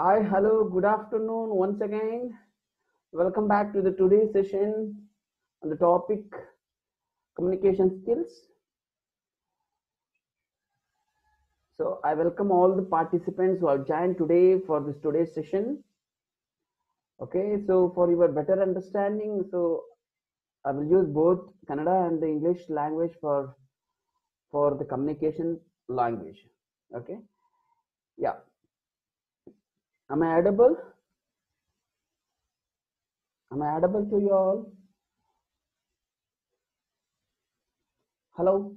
Hi, hello, good afternoon once again. Welcome back to the today's session on the topic communication skills. So I welcome all the participants who have joined today for this today's session. Okay, so for your better understanding, so I will use both Kannada and the English language for for the communication language. Okay, yeah. Am I audible? Am I audible to you all? Hello?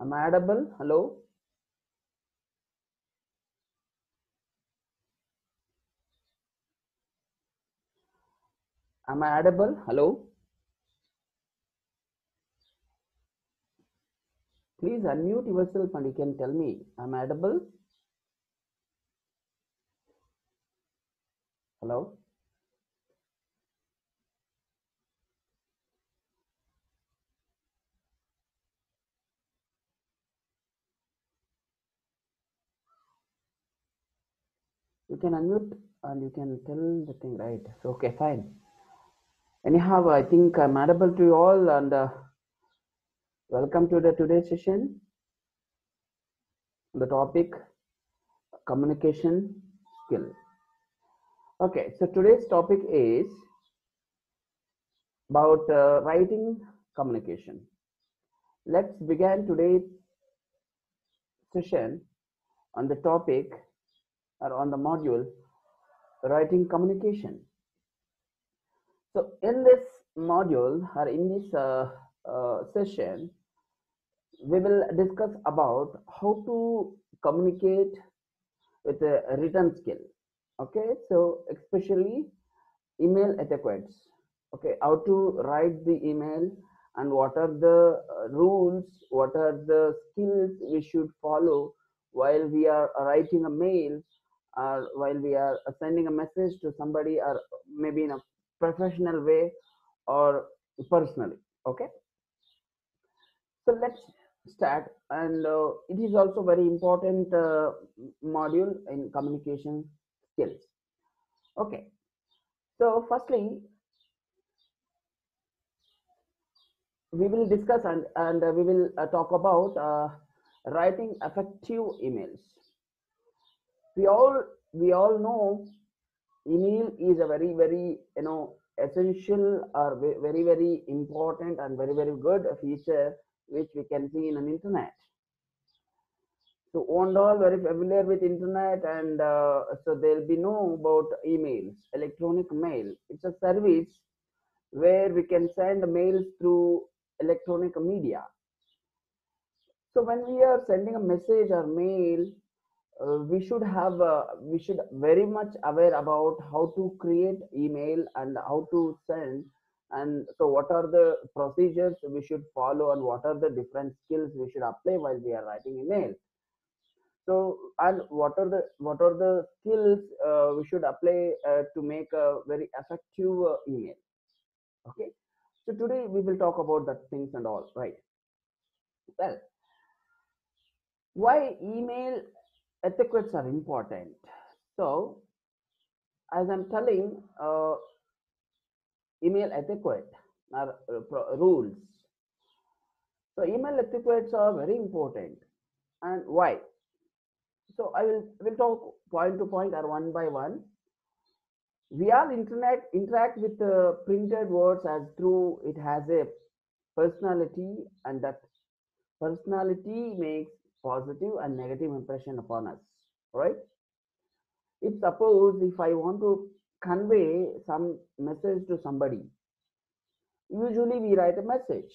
Am I audible? Hello? Am I audible? Hello? Please unmute yourself and you can tell me, am I audible? Hello? You can unmute and you can tell the thing right. Okay, fine. Anyhow, I think I'm audible to you all and uh, welcome to the today's session. The topic communication skill. Okay, so today's topic is about uh, writing communication. Let's begin today's session on the topic or on the module writing communication. So, in this module or in this uh, uh, session, we will discuss about how to communicate with a written skill. Okay, so especially email etiquettes. Okay, how to write the email and what are the uh, rules, what are the skills we should follow while we are writing a mail or while we are sending a message to somebody or maybe in a professional way or personally okay so let's start and uh, it is also very important uh, module in communication skills. Okay. So firstly we will discuss and, and uh, we will uh, talk about uh, writing effective emails. We all we all know email is a very very you know essential or very very important and very very good feature which we can see in an internet. So one all very familiar with internet and uh, so they'll be know about emails electronic mail. It's a service where we can send mails through electronic media. So when we are sending a message or mail uh, we should have uh, we should very much aware about how to create email and how to send and so what are the procedures we should follow and what are the different skills we should apply while we are writing email? So and what are the what are the skills uh, we should apply uh, to make a very effective uh, email? Okay? So today we will talk about that things and all right? Well why email etiquettes are important. So, as I'm telling, uh, email etiquette are uh, rules. So, email etiquettes are very important, and why? So, I will will talk point to point or one by one. We all internet interact with uh, printed words as through it has a personality, and that personality makes positive and negative impression upon us right if suppose if i want to convey some message to somebody usually we write a message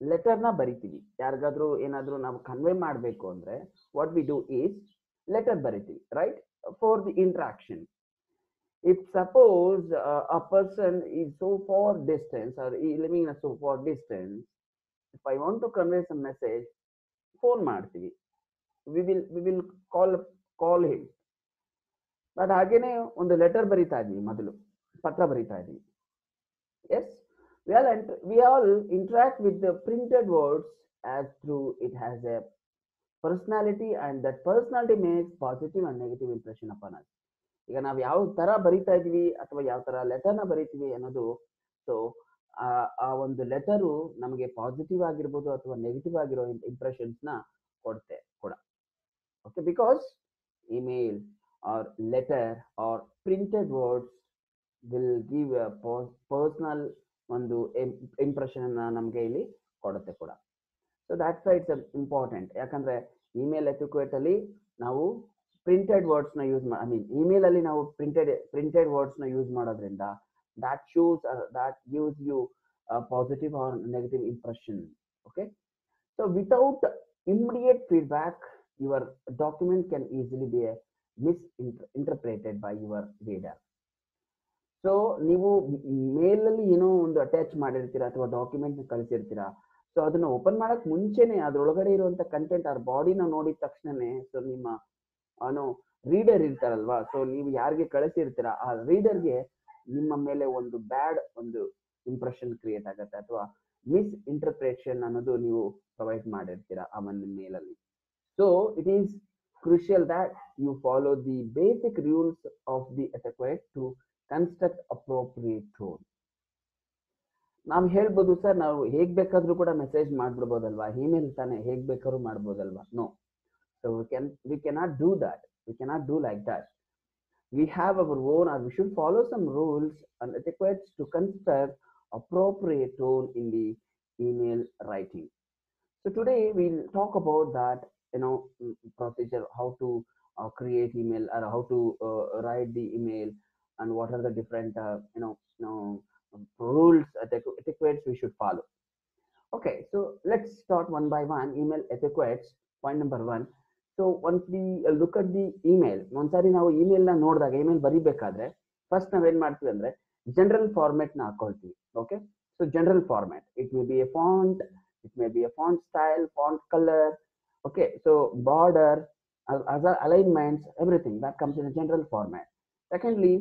ಲೆಟರ್ನ ಬರಿತೀವಿ ಯಾರಿಗಾದ್ರೂ enadru ನಾವು convey ಮಾಡಬೇಕು ಅಂದ್ರೆ what we do is letter ಬರಿತೀವಿ right for the interaction uh, a person is so far distance or is living in a so far distance if i want to convey some message phone ಮಾಡ್ತೀವಿ we will we will call call him but ಹಾಗೇನೆ ಒಂದು letter ಬರಿತಾ ಇದ್ವಿ ಮೊದಲು, ಪತ್ರ ಬರಿತಾ ಇದ್ವಿ as we all we all interact with the printed words as through it has a personality and that personality makes positive and negative impression upon us. ಈಗ ನಾವು ಯಾವ ತರ ಬರಿತಾ ಇದೀವಿ ಅಥವಾ ಯಾವ ತರ ಲೆಟರ್ನ ಬರಿತೀವಿ ಅನ್ನೋದು ಸೊ ಆ ಒಂದು ಲೆಟರು ನಮಗೆ ಪಾಸಿಟಿವ್ ಆಗಿರ್ಬೋದು ಅಥವಾ ನೆಗೆಟಿವ್ ಆಗಿರೋ ಇಂಪ್ರೆಷನ್ಸ್ನ ಕೊಡುತ್ತೆ ಕೂಡ. Okay because email or letter or printed words will give personal ಒಂದು ಇಂಪ್ರೆಷನ್ ನಮಗೆ ಇಲ್ಲಿ ಕೊಡುತ್ತೆ ಕೂಡ. ಸೊ ದ್ಯಾಟ್ ಇಟ್ಸ್ ಇಂಪಾರ್ಟೆಂಟ್ ಯಾಕಂದ್ರೆ ಇಮೇಲ್ ಎಥಿಕ್ವೇಟ್ ಅಲ್ಲಿ ನಾವು ಪ್ರಿಂಟೆಡ್ ವರ್ಡ್ಸ್ನ ಯೂಸ್ ಐ ಮೀನ್ ಇಮೇಲ್ ಅಲ್ಲಿ ನಾವು ಪ್ರಿಂಟೆಡ್ ಪ್ರಿಂಟೆಡ್ ವರ್ಡ್ಸ್ನ ಯೂಸ್ ಮಾಡೋದ್ರಿಂದ that shows uh, that you positive or negative impression okay so without so feedback your document can easily can easily by your reader so ನೀವು ಮೇಲಲ್ಲಿ ಏನೋ ಒಂದು attach ಮಾಡಿರ್ತೀರಾ ಅಥವಾ ಡಾಕ್ಯುಮೆಂಟ್ ಕಳಿಸಿರ್ತೀರಾ ಸೊ ಅದನ್ನ ಓಪನ್ ಮಾಡಕ್ ಮುಂಚೆನೆ ಅದ್ರೊಳಗಡೆ ಇರುವಂತ ಕಂಟೆಂಟ್ ಅವ್ರ ಬಾಡಿನ ನೋಡಿದ ತಕ್ಷಣನೇ ಸೊ ನಿಮ್ಮ ಅನೋ ರೀಡರ್ ಇರ್ತಾರಲ್ವಾ ಸೊ ನೀವು ಯಾರಿಗೆ ಕಳಿಸಿರ್ತೀರಾ, ಆ ರೀಡರ್ಗೆ ನಿಮ್ಮ ಮೇಲೆ ಒಂದು ಬ್ಯಾಡ್ ಒಂದು ಇಂಪ್ರೆಷನ್ ಕ್ರಿಯೇಟ್ ಆಗುತ್ತೆ ಅಥವಾ ಮಿಸ್ ಇಂಟರ್ಪ್ರೇಷನ್ ಅನ್ನೋದು ನೀವು ಪ್ರೊವೈಡ್ ಮಾಡಿರ್ತೀರಾ ಒಂದು ಮೇಲಲ್ಲಿ. So it is crucial that you follow the basic rules of the etiquette to construct appropriate tone ನಾವು ಹೇಳ್ಬೋದು ಸರ್ ನಾವು ಹೇಗ್ ಬೇಕಾದ್ರೂ ಕೂಡ ಮೆಸೇಜ್ ಮಾಡ್ಬಿಡ್ಬೋದಲ್ವಾ ಇಮೇಲ್ ತಾನೆ ಹೇಗ್ ಬೇಕಾದ್ರೂ ಮಾಡ್ಬೋದಲ್ವಾ no so we can we cannot do that we cannot do like that we have our own or we should follow some rules and etiquettes to construct appropriate tone in the email writing. So today we'll talk about that, you know, procedure, how to uh, create email or how to uh, write the email and what are the different, uh, you know, you know, rules, etiquettes we should follow. Okay, so let's start one by one. Email etiquettes, point number one. So once at look at the email ಒಂದ್ಸಾರಿ ನಾವು email email ನೋಡಿದಾಗ email ಬರಿಬೇಕಾದ್ರೆ first ನಾವೇನ್ ಮಾಡ್ತೀವಿ andre general format na ಹಾಕೊಳ್ತೀವಿ okay so general format it may be a font it may be a font style font colour okay so border alignments everything comes in a general format. Secondly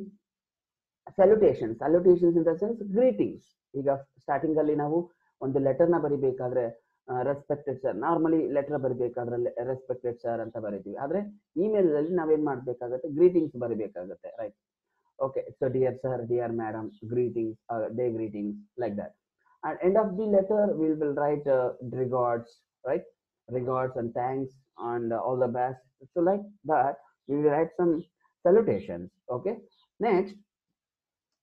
salutations. Salutations in the sense greetings ಈಗ starting ಅಲ್ಲಿ ನಾವು ಒಂದು ಲೆಟರ್ನ ಬರಿಬೇಕಾದ್ರೆ respected sir normally letter ಬರಿಬೇಕಾದ್ರೆ respected sir ಅಂತ ಬರಿತೀವಿ. ಆದ್ರೆ ಇಮೇಲ್ ಅಲ್ಲಿ ನಾವೇನ್ ಮಾಡ್ಬೇಕಾಗತ್ತೆ? Greetings ಬರಿಬೇಕಾಗತ್ತೆ right okay so dear sir dear madam greetings day greetings like that and end of the letter will will write regards write regards and thanks and all the best so like that we will write some salutations, okay? Next,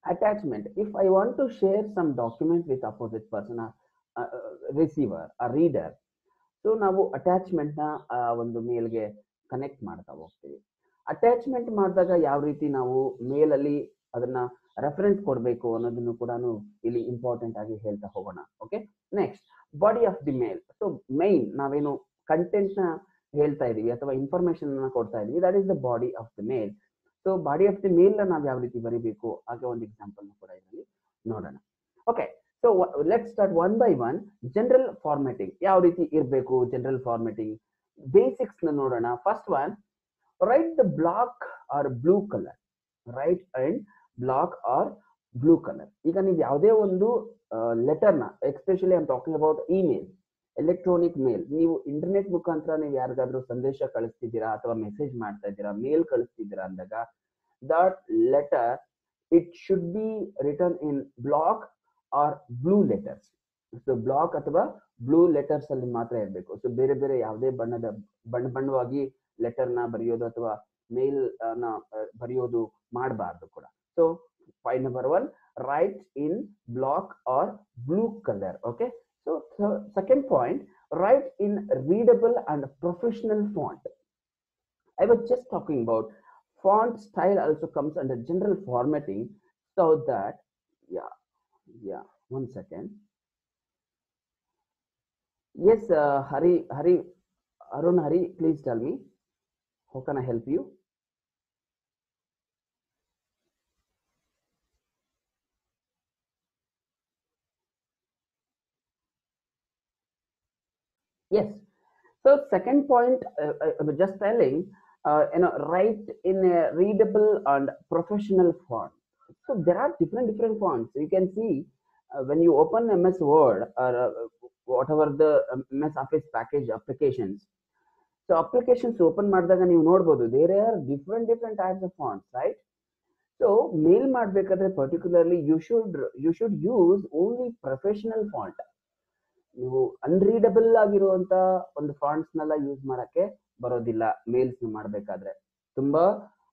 attachment. If i want to share some document with opposite person or receiver ಆ reader so ನಾವು ಅಟ್ಯಾಚ್ಮೆಂಟ್ನ ಒಂದು ಮೇಲ್ಗೆ connect ಮಾಡ್ತಾ ಹೋಗ್ತೀವಿ. Attachment ಮಾಡಿದಾಗ ಯಾವ ರೀತಿ ನಾವು ಮೇಲಲ್ಲಿ ಅದನ್ನ ರೆಫರೆನ್ಸ್ ಕೊಡಬೇಕು ಅನ್ನೋದನ್ನು ಕೂಡ ಇಲ್ಲಿ ಇಂಪಾರ್ಟೆಂಟ್ ಆಗಿ ಹೇಳ್ತಾ ಹೋಗೋಣ okay next body of the mail so main ನಾವೇನು ಕಂಟೆಂಟ್ನ ಹೇಳ್ತಾ ಇದೀವಿ ಅಥವಾ ಇನ್ಫಾರ್ಮೇಶನ್ನ ಕೊಡ್ತಾ ಇದೀವಿ that is the body of the mail so body of the mail ನಾವು ಯಾವ ರೀತಿ ಬರೀಬೇಕು? ಹಾಗೆ ಒಂದು ಎಕ್ಸಾಂಪಲ್ ಕೂಡ ಇದರಲ್ಲಿ ನೋಡೋಣ. Okay so let start one by one general formatting ಯಾವ ರೀತಿ ಇರಬೇಕು ಜನರಲ್ ಫಾರ್ಮೆಟಿಂಗ್ ಬೇಸಿಕ್ಸ್ನ ನೋಡೋಣ. First one write the black or blue colour right and black or blue colour ಈಗ ನೀವು ಯಾವುದೇ ಒಂದು ಲೆಟರ್ನ especially I'm talking about email electronic mail ನೀವು ಇಂಟರ್ನೆಟ್ ಮುಖಾಂತರ ನೀವು ಯಾರಿಗಾದ್ರೂ ಸಂದೇಶ ಕಳಿಸ್ತಿದ್ದೀರಾ ಅಥವಾ ಮೆಸೇಜ್ ಮಾಡ್ತಾ ಇದ್ದೀರಾ ಮೇಲ್ ಕಳಿಸ್ತಿದ್ದೀರಾ ಅಂದಾಗ that letter it should be return in black or blue letters so black ಅಥವಾ ಬ್ಲೂ ಲೆಟರ್ಸ್ ಅಲ್ಲಿ ಮಾತ್ರ ಇರಬೇಕು. ಸೊ ಬೇರೆ ಬೇರೆ ಯಾವುದೇ ಬಣ್ಣದ, ಬಣ್ಣ ಬಣ್ಣವಾಗಿ ಲೆಟರ್ನ ಬರೆಯೋದು ಅಥವಾ ಮೇಲ್ನ, ಬರೆಯೋದು ಮಾಡಬಾರ್ದು ಕೂಡ. So point number one Write in block or blue color okay? So th second point write in readable and professional font. I was just talking about font style also comes under general formatting so that yeah yeah one second. Yes uh, hari hari arun hari please tell me. How can i help you? yes so second point uh, i was just telling uh, you know write in a readable and professional font so there are different different fonts you can see uh, when you open ms word or uh, whatever the um, MS Office package applications. So applications open ಮಾಡಿದಾಗ ನೀವು ನೋಡ್ಬೋದು there are different different types of fonts, right? So mail ಮಾಡ್ಬೇಕಾದ್ರೆ particularly you should you should use only professional font ನೀವು ಅನ್ರೀಡಬಲ್ ಆಗಿರುವಂತ ಒಂದು ಫಾಂಟ್ಸ್ನೆಲ್ಲ use ಮಾಡಕ್ಕೆ ಬರೋದಿಲ್ಲ mails ಮಾಡ್ಬೇಕಾದ್ರೆ. ತುಂಬಾ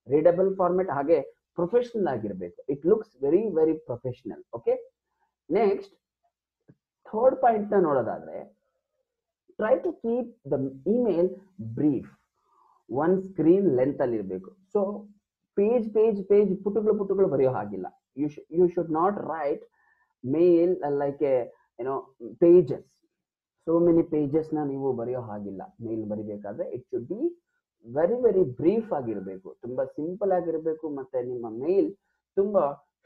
ರೀಡಬಲ್ ಫಾರ್ಮೆಟ್ ಹಾಗೆ ಪ್ರೊಫೆಷನಲ್ ಆಗಿರ್ಬೇಕು. It looks very very professional okay next third ಪಾಯಿಂಟ್ನ ನೋಡೋದಾದ್ರೆ try to keep the email brief one screen length ಅಲ್ಲಿ ಇರಬೇಕು. ಸೊ ಪೇಜ್ ಪೇಜ್ ಪೇಜ್ ಪುಟಗಳು ಪುಟಗಳು ಬರೆಯೋ ಹಾಗಿಲ್ಲ. You you should not write mail like a ಏನೋ ಪೇಜಸ್ ಸೋ ಮೆನಿ ಪೇಜಸ್ನ ನೀವು ಬರೆಯೋ ಹಾಗಿಲ್ಲ. Mail ಬರಿಬೇಕಾದ್ರೆ it should be very very brief ಆಗಿರಬೇಕು. ತುಂಬಾ ಸಿಂಪಲ್ ಆಗಿರಬೇಕು ಮತ್ತೆ ನಿಮ್ಮ ಮೇಲ್ ತುಂಬಾ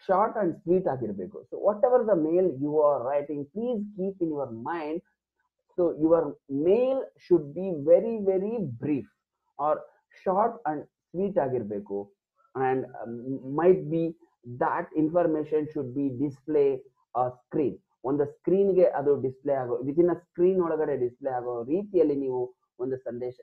ಶಾರ್ಟ್ ಅಂಡ್ ಸ್ವೀಟ್ ಆಗಿರಬೇಕು. So whatever the mail you are writing please keep in your mind so your mail should be very very brief or short and sweet ಆಗಿರಬೇಕು. And might be be information should be display screen ಒಂದು ಸ್ಕ್ರೀನ್ಗೆ ಅದು display ಆಗೋ, within a screen ಒಳಗಡೆ display ಆಗೋ ರೀತಿಯಲ್ಲಿ ನೀವು ಒಂದು ಸಂದೇಶ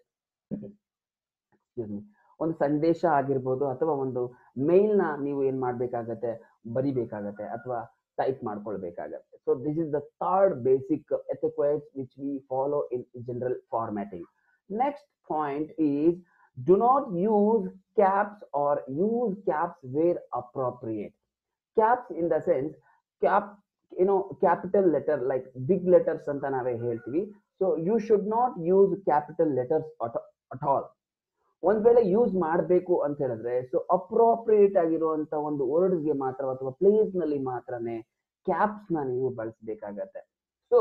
ಒಂದು ಸಂದೇಶ ಆಗಿರ್ಬೋದು ಅಥವಾ ಒಂದು ಮೇಲ್ನ ನೀವು ಏನ್ ಮಾಡ್ಬೇಕಾಗತ್ತೆ, ಬರಿಬೇಕಾಗತ್ತೆ ಅಥವಾ type ಮಾಡ್ಕೊಳ್ಬೇಕಾಗತ್ತೆ. So this is the third basic etiquette which we follow in general formatting next point is do not use caps or use caps where appropriate caps in the sense cap you capital letter like big letters ಅಂತ ನಾವೇ ಹೇಳ್ತೀವಿ. So you should not use capital letters at all ಒಂದ್ ವೇಳೆ use ಮಾಡಬೇಕು ಅಂತ ಹೇಳಿದ್ರೆ so appropriate ಆಗಿರುವಂತ ಒಂದು ವರ್ಡ್ಸ್ಗೆ ಮಾತ್ರ ಅಥವಾ ಪ್ಲೇಸ್ನಲ್ಲಿ ಮಾತ್ರನೇ ಕ್ಯಾಪ್ಸ್ನ ನೀವು ಬಳಸಬೇಕಾಗತ್ತೆ. So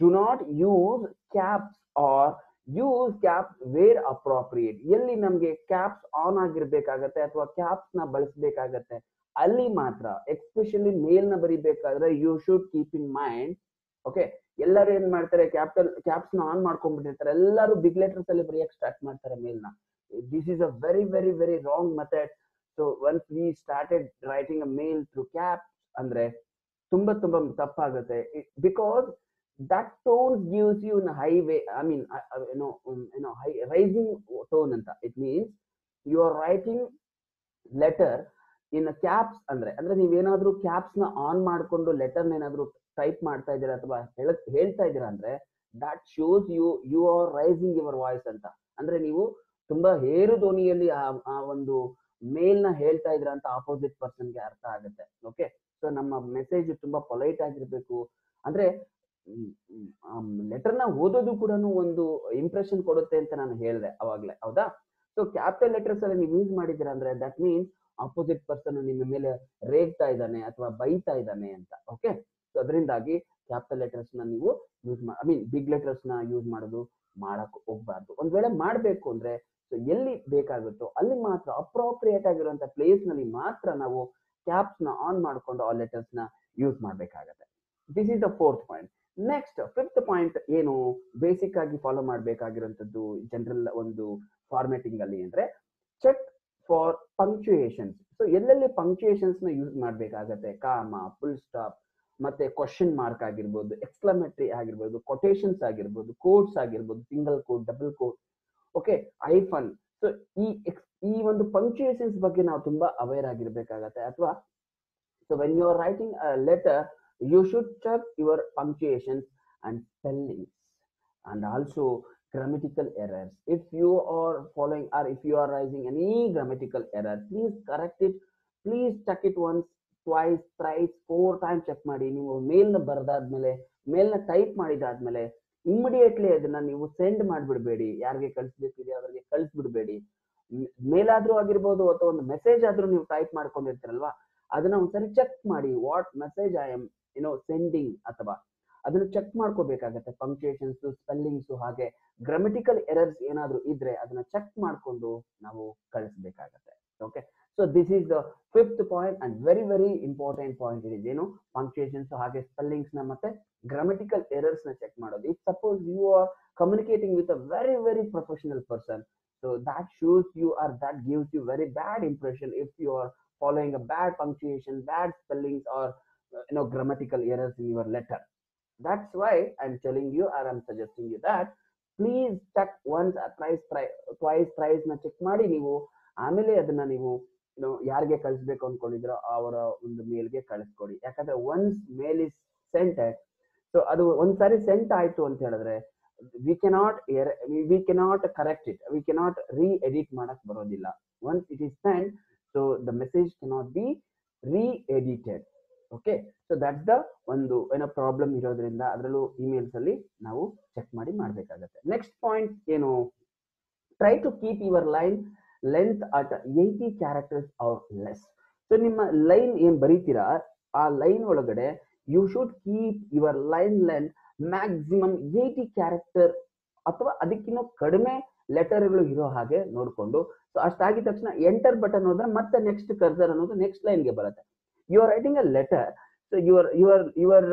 do not use caps or use caps where appropriate ಎಲ್ಲಿ ನಮ್ಗೆ ಕ್ಯಾಪ್ಸ್ ಆನ್ ಆಗಿರ್ಬೇಕಾಗತ್ತೆ ಅಥವಾ ಕ್ಯಾಪ್ಸ್ನ ಬಳಸಬೇಕಾಗತ್ತೆ? ಅಲ್ಲಿ ಮಾತ್ರ ಎಕ್ಸ್ಪೆಷಲಿ ಮೇಲ್ನ ಬರಿಬೇಕಾದ್ರೆ you should keep in mind okay ಎಲ್ಲರೂ ಏನ್ ಮಾಡ್ತಾರೆ ಕ್ಯಾಪಿಟಲ್ ಕ್ಯಾಪ್ಸ್ನ ಆನ್ ಮಾಡ್ಕೊಂಡ್ಬಿಟ್ಟಿರ್ತಾರೆ. ಎಲ್ಲರೂ ಬಿಗ್ ಲೆಟರ್ಸ್ ಅಲ್ಲಿ ಬರೆಯಕ್ ಸ್ಟಾರ್ಟ್ ಮಾಡ್ತಾರೆ ಮೇಲ್ನ this is a very very very wrong method so once we started writing a mail through cap ಅಂದ್ರೆ ತುಂಬಾ ತುಂಬಾ ತಪ್ಪಾಗುತ್ತೆ. Because that tone gives you in high way I mean ಏನೋ ಏನೋ ಹೈ you know ಅಂತ you know, high, rising tone anta it caps ಅಂದ್ರೆ ಅಂದ್ರೆ ನೀವೇನಾದ್ರೂ ಕ್ಯಾಪ್ಸ್ನ ಆನ್ ಮಾಡ್ಕೊಂಡು ಲೆಟರ್ ಏನಾದ್ರೂ ಟೈಪ್ ಮಾಡ್ತಾ ಇದ್ದೀರಾ ಅಥವಾ ಹೇಳ್ತಾ ಇದ್ದೀರಾ ಅಂದ್ರೆ that shows you you are rising your voice ಅಂತ. ಅಂದ್ರೆ ನೀವು ತುಂಬಾ ಹೇರು ಧ್ವನಿಯಲ್ಲಿ ಆ ಒಂದು ಮೇಲ್ನ ಹೇಳ್ತಾ ಇದ್ರ ಅಂತ ಆಪೋಸಿಟ್ ಪರ್ಸನ್ಗೆ ಅರ್ಥ ಆಗುತ್ತೆ. ಓಕೆ ಸೊ ನಮ್ಮ ಮೆಸೇಜ್ ತುಂಬಾ ಪೊಲೈಟ್ ಆಗಿರ್ಬೇಕು. ಅಂದ್ರೆ ಲೆಟರ್ನ ಓದೋದು ಕೂಡ ಒಂದು ಇಂಪ್ರೆಷನ್ ಕೊಡುತ್ತೆ ಅಂತ ನಾನು ಹೇಳಿದೆ ಅವಾಗ್ಲೇ. ಹೌದಾ? ಸೊ ಕ್ಯಾಪಿಟಲ್ ಲೆಟರ್ಸ್ ಅಲ್ಲಿ ನೀವು ಯೂಸ್ ಮಾಡಿದೀರ ಅಂದ್ರೆ ದಟ್ ಮೀನ್ಸ್ ಆಪೋಸಿಟ್ ಪರ್ಸನ್ ನಿಮ್ಮ ಮೇಲೆ ರೇಗ್ತಾ ಇದ್ದಾನೆ ಅಥವಾ ಬೈತಾ ಇದ್ದಾನೆ ಅಂತ ಓಕೆ ಸೊ ಅದರಿಂದಾಗಿ ಕ್ಯಾಪಿಟಲ್ ಲೆಟರ್ಸ್ನ ನೀವು ಯೂಸ್ ಐ ಮೀನ್ ಬಿಗ್ ಲೆಟರ್ಸ್ನ ಯೂಸ್ ಮಾಡೋದು ಮಾಡಕ್ ಹೋಗ್ಬಾರ್ದು. ಒಂದ್ ವೇಳೆ ಮಾಡ್ಬೇಕು ಅಂದ್ರೆ ಸೊ ಎಲ್ಲಿ ಬೇಕಾಗುತ್ತೋ ಅಲ್ಲಿ ಮಾತ್ರ ಅಪ್ರೋಪ್ರಿಯೇಟ್ ಆಗಿರುವಂತ ಪ್ಲೇಸ್ನಲ್ಲಿ ಮಾತ್ರ ನಾವು ಕ್ಯಾಪ್ಸ್ನ ಆನ್ ಮಾಡ್ಕೊಂಡು ಆ ಲೆಟರ್ಸ್ನ ಯೂಸ್ ಮಾಡ್ಬೇಕಾಗತ್ತೆ. This is the fourth point next fifth point ಏನು? ಬೇಸಿಕ್ ಆಗಿ ಫಾಲೋ ಮಾಡಬೇಕಾಗಿರುವಂತದ್ದು ಜನರಲ್ ಒಂದು ಫಾರ್ಮೆಟಿಂಗ್ ಅಲ್ಲಿ ಅಂದ್ರೆ ಚೆಕ್ ಫಾರ್ ಪಂಕ್ಚುಯೇಷನ್ಸ್ ಸೊ ಎಲ್ಲೆಲ್ಲಿ ಪಂಕ್ಚುಯೇಷನ್ಸ್ನ ಯೂಸ್ ಮಾಡ್ಬೇಕಾಗತ್ತೆ? ಕಾಮ ಫುಲ್ ಸ್ಟಾಪ್ ಮತ್ತೆ ಕ್ವಶನ್ ಮಾರ್ಕ್ ಆಗಿರ್ಬೋದು ಎಕ್ಸ್ಕ್ಲಮೇಟರಿ ಆಗಿರ್ಬೋದು ಕೊಟೇಶನ್ಸ್ ಆಗಿರ್ಬೋದು ಕೋಡ್ಸ್ ಆಗಿರ್ಬೋದು single quote double quote okay hyphen so ಈ ಈ ಒಂದು ಪಂಕ್ಚುಯೇಷನ್ಸ್ ಬಗ್ಗೆ ನಾವು ತುಂಬಾ ಅವೇರ್ ಆಗಿರ್ಬೇಕಾಗತ್ತೆ, ಅಥವಾ? So when you are writing a letter you should check your punctuations and spellings and also grammatical errors if you are following or if you are raising any grammatical error please correct it please check it once twice thrice four times check ಮಾಡಿ ನೀವು ಮೇಲ್ನ ಬರೆದಾದ್ಮೇಲೆ ಮೇಲ್ನ type ಮಾಡಿದಾದ್ಮೇಲೆ immediately ಅದನ್ನ ನೀವು send ಮಾಡ್ಬಿಡ್ಬೇಡಿ ಯಾರಿಗೆ ಕಳಿಸ್ಬೇಕಿದೆ ಅವರಿಗೆ ಕಳಿಸ್ಬಿಡ್ಬೇಡಿ ಮೇಲಾದ್ರೂ ಆಗಿರ್ಬೋದು ಅಥವಾ ಒಂದು message ಆದ್ರೂ ನೀವು ಟೈಪ್ ಮಾಡ್ಕೊಂಡಿರ್ತೀರಲ್ವಾ ಅದನ್ನ ಒಂದ್ಸರಿ ಚೆಕ್ ಮಾಡಿ what message I am you know sending ಅಥವಾ ಅದನ್ನು ಚೆಕ್ ಮಾಡ್ಕೋಬೇಕಾಗತ್ತೆ. ಪಂಕ್ಚುಯೇಷನ್ಸ್ ಸ್ಪೆಲ್ಲಿಂಗ್ಸ್ ಹಾಗೆ ಗ್ರಾಮಟಿಕಲ್ ಎರರ್ಸ್ ಏನಾದರೂ ಇದ್ರೆ ಅದನ್ನ ಚೆಕ್ ಮಾಡ್ಕೊಂಡು ನಾವು ಕಳಿಸ್ಬೇಕಾಗತ್ತೆ. Okay so this is the fifth point and very very important point ಇದೆ ಏನು ಪಂಕ್ಚುಯೇಷನ್ಸ್ ಹಾಗೆ ಸ್ಪೆಲ್ಲಿಂಗ್ಸ್ನ ಮತ್ತೆ ಗ್ರಾಮಟಿಕಲ್ ಎರರ್ಸ್ನ ಚೆಕ್ ಮಾಡೋದು. If suppose you are communicating with a very very professional person so that shows you are that gives you very bad impression if you are following a bad punctuation bad spellings are you know grammatical errors in your letter. That's why i'm telling you, or i'm suggesting you that please check once price twice ಪ್ರೈಸ್ನ check ಮಾಡಿ ನೀವು. ಆಮೇಲೆ ಅದನ್ನ ನೀವು ಯಾರಿಗೆ ಕಳಿಸ್ಬೇಕು ಅನ್ಕೊಂಡಿದ್ರೋ ಅವರ ಒಂದು ಮೇಲ್ಗೆ ಕಳಿಸ್ಕೊಡಿ. ಯಾಕಂದ್ರೆ once mail is sented so ಅದು ಒಂದ್ಸಾರಿ ಸೆಂಟ್ ಆಯ್ತು ಅಂತ ಹೇಳಿದ್ರೆ we cannot we cannot correct it we cannot reedit ಮಾಡಕ್ ಬರೋದಿಲ್ಲ. Once it is sent so the message cannot be reedited okay so that's the ಒಂದು, ಏನೋ ಪ್ರಾಬ್ಲಮ್ ಇರೋದ್ರಿಂದ ಅದರಲ್ಲೂ ಇಮೇಲ್ಸ್ ಅಲ್ಲಿ ನಾವು ಚೆಕ್ ಮಾಡಿ ಮಾಡಬೇಕಾಗತ್ತೆ. ನೆಕ್ಸ್ಟ್ ಪಾಯಿಂಟ್ ಏನು? Try to keep your line length at eighty characters or less so ನಿಮ್ಮ ಲೈನ್ ಏನ್ ಬರೀತೀರಾ? ಆ ಲೈನ್ ಒಳಗಡೆ you should keep your line length maximum eighty character ಅಥವಾ ಅದಕ್ಕಿಂತ ಕಡಿಮೆ ಲೆಟರ್ಗಳು ಇರೋ ಹಾಗೆ ನೋಡಿಕೊಂಡು. ಸೊ ಅಷ್ಟಾಗಿದ ತಕ್ಷಣ ಎಂಟರ್ ಬಟನ್ ಹೋದ್ರೆ ಮತ್ತೆ ನೆಕ್ಸ್ಟ್ ಕರ್ಸರ್ ಅನ್ನೋದು ನೆಕ್ಸ್ಟ್ ಲೈನ್ಗೆ ಬರುತ್ತೆ. You writing writing letter. Letter so your your your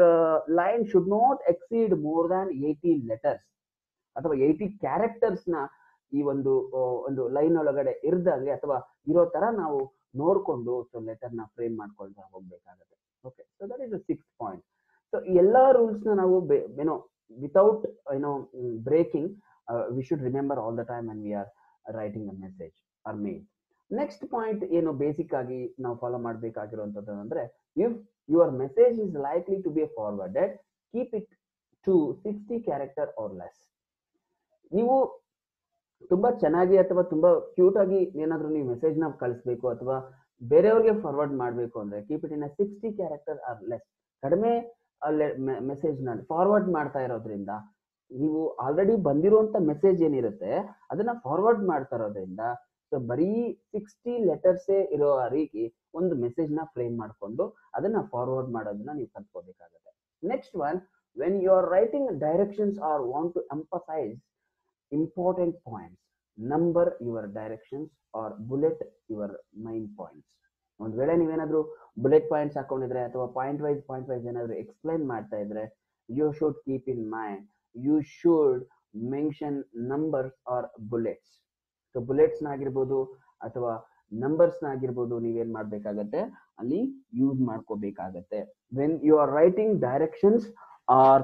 line should not exceed more than eighty letters ಅಥವಾ ಏಯ್ಟಿ ಕ್ಯಾರೆಕ್ಟರ್ಸ್ನ ಈ ಒಂದು ಒಂದು ಲೈನ್ ಒಳಗಡೆ ಇರ್ದಂಗೆ ಅಥವಾ ಇರೋ ತರ ನಾವು ನೋಡ್ಕೊಂಡು ಸೊ ಲೆಟರ್ನ ಫ್ರೇಮ್ ಮಾಡ್ಕೊಳ್ತಾ ಹೋಗ್ಬೇಕಾಗತ್ತೆ. Okay so that is six point so ಎಲ್ಲ ರೂಲ್ಸ್ನ ನಾವು ಏನೋ ವಿತೌಟ್ ಏನೋ breaking we should remember all the time and we are writing a message or mail next point ಏನು ಬೇಸಿಕ್ ಆಗಿ ನಾವು ಫಾಲೋ ಮಾಡಬೇಕಾಗಿರುವಂತದ್ದು ಅಂದ್ರೆ if your message is likely to be forwarded keep it to sixty character or less ನೀವು ತುಂಬಾ ಚೆನ್ನಾಗಿ ಅಥವಾ ತುಂಬಾ ಕ್ಯೂಟ್ ಆಗಿ ಏನಾದ್ರೂ ನೀವು ಮೆಸೇಜ್ನ ಕಳಿಸ್ಬೇಕು ಅಥವಾ ಬೇರೆಯವ್ರಿಗೆ ಫಾರ್ವರ್ಡ್ ಮಾಡಬೇಕು ಅಂದ್ರೆ keep it in sixty character or less ಕಡಿಮೆ ಮೆಸೇಜ್ನ ಫಾರ್ವರ್ಡ್ ಮಾಡ್ತಾ ಇರೋದ್ರಿಂದ, ನೀವು ಆಲ್ರೆಡಿ ಬಂದಿರುವಂತ ಮೆಸೇಜ್ ಏನಿರುತ್ತೆ, ಅದನ್ನ ಫಾರ್ವರ್ಡ್ ಮಾಡ್ತಾ ಇರೋದ್ರಿಂದ ಸೊ ಬರೀ ಸಿಕ್ಸ್ಟಿ ಲೆಟರ್ಸೇ ಇರೋ ರೀತಿ ಒಂದು ಮೆಸೇಜ್ನ ಫ್ರೇಮ್ ಮಾಡಿಕೊಂಡು ಅದನ್ನ ಫಾರ್ವರ್ಡ್ ಮಾಡೋದನ್ನ ನೀವು ಕಲ್ತ್ಕೋಬೇಕಾಗುತ್ತೆ. Next one when you are writing directions or want to emphasize important points number your directions or bullet your main points ಒಂದ್ ವೇಳೆ ನೀವೇನಾದ್ರೂ ಬುಲೆಟ್ ಪಾಯಿಂಟ್ಸ್ ಹಾಕೊಂಡಿದ್ರೆ ಅಥವಾ ಪಾಯಿಂಟ್ ವೈಸ್ ಪಾಯಿಂಟ್ ವೈಸ್ ಏನಾದ್ರು ಎಕ್ಸ್ಪ್ಲೈನ್ ಮಾಡ್ತಾ ಇದ್ರೆ you should keep in mind you should mention numbers or bullets so bullets ಆಗಿರ್ಬೋದು ಅಥವಾ ನಂಬರ್ಸ್ ಆಗಿರ್ಬೋದು ನೀವೇನ್ ಮಾಡ್ಬೇಕಾಗತ್ತೆ? ಅಲ್ಲಿ ಯೂಸ್ ಮಾಡ್ಕೋಬೇಕಾಗತ್ತೆ. When you are writing directions or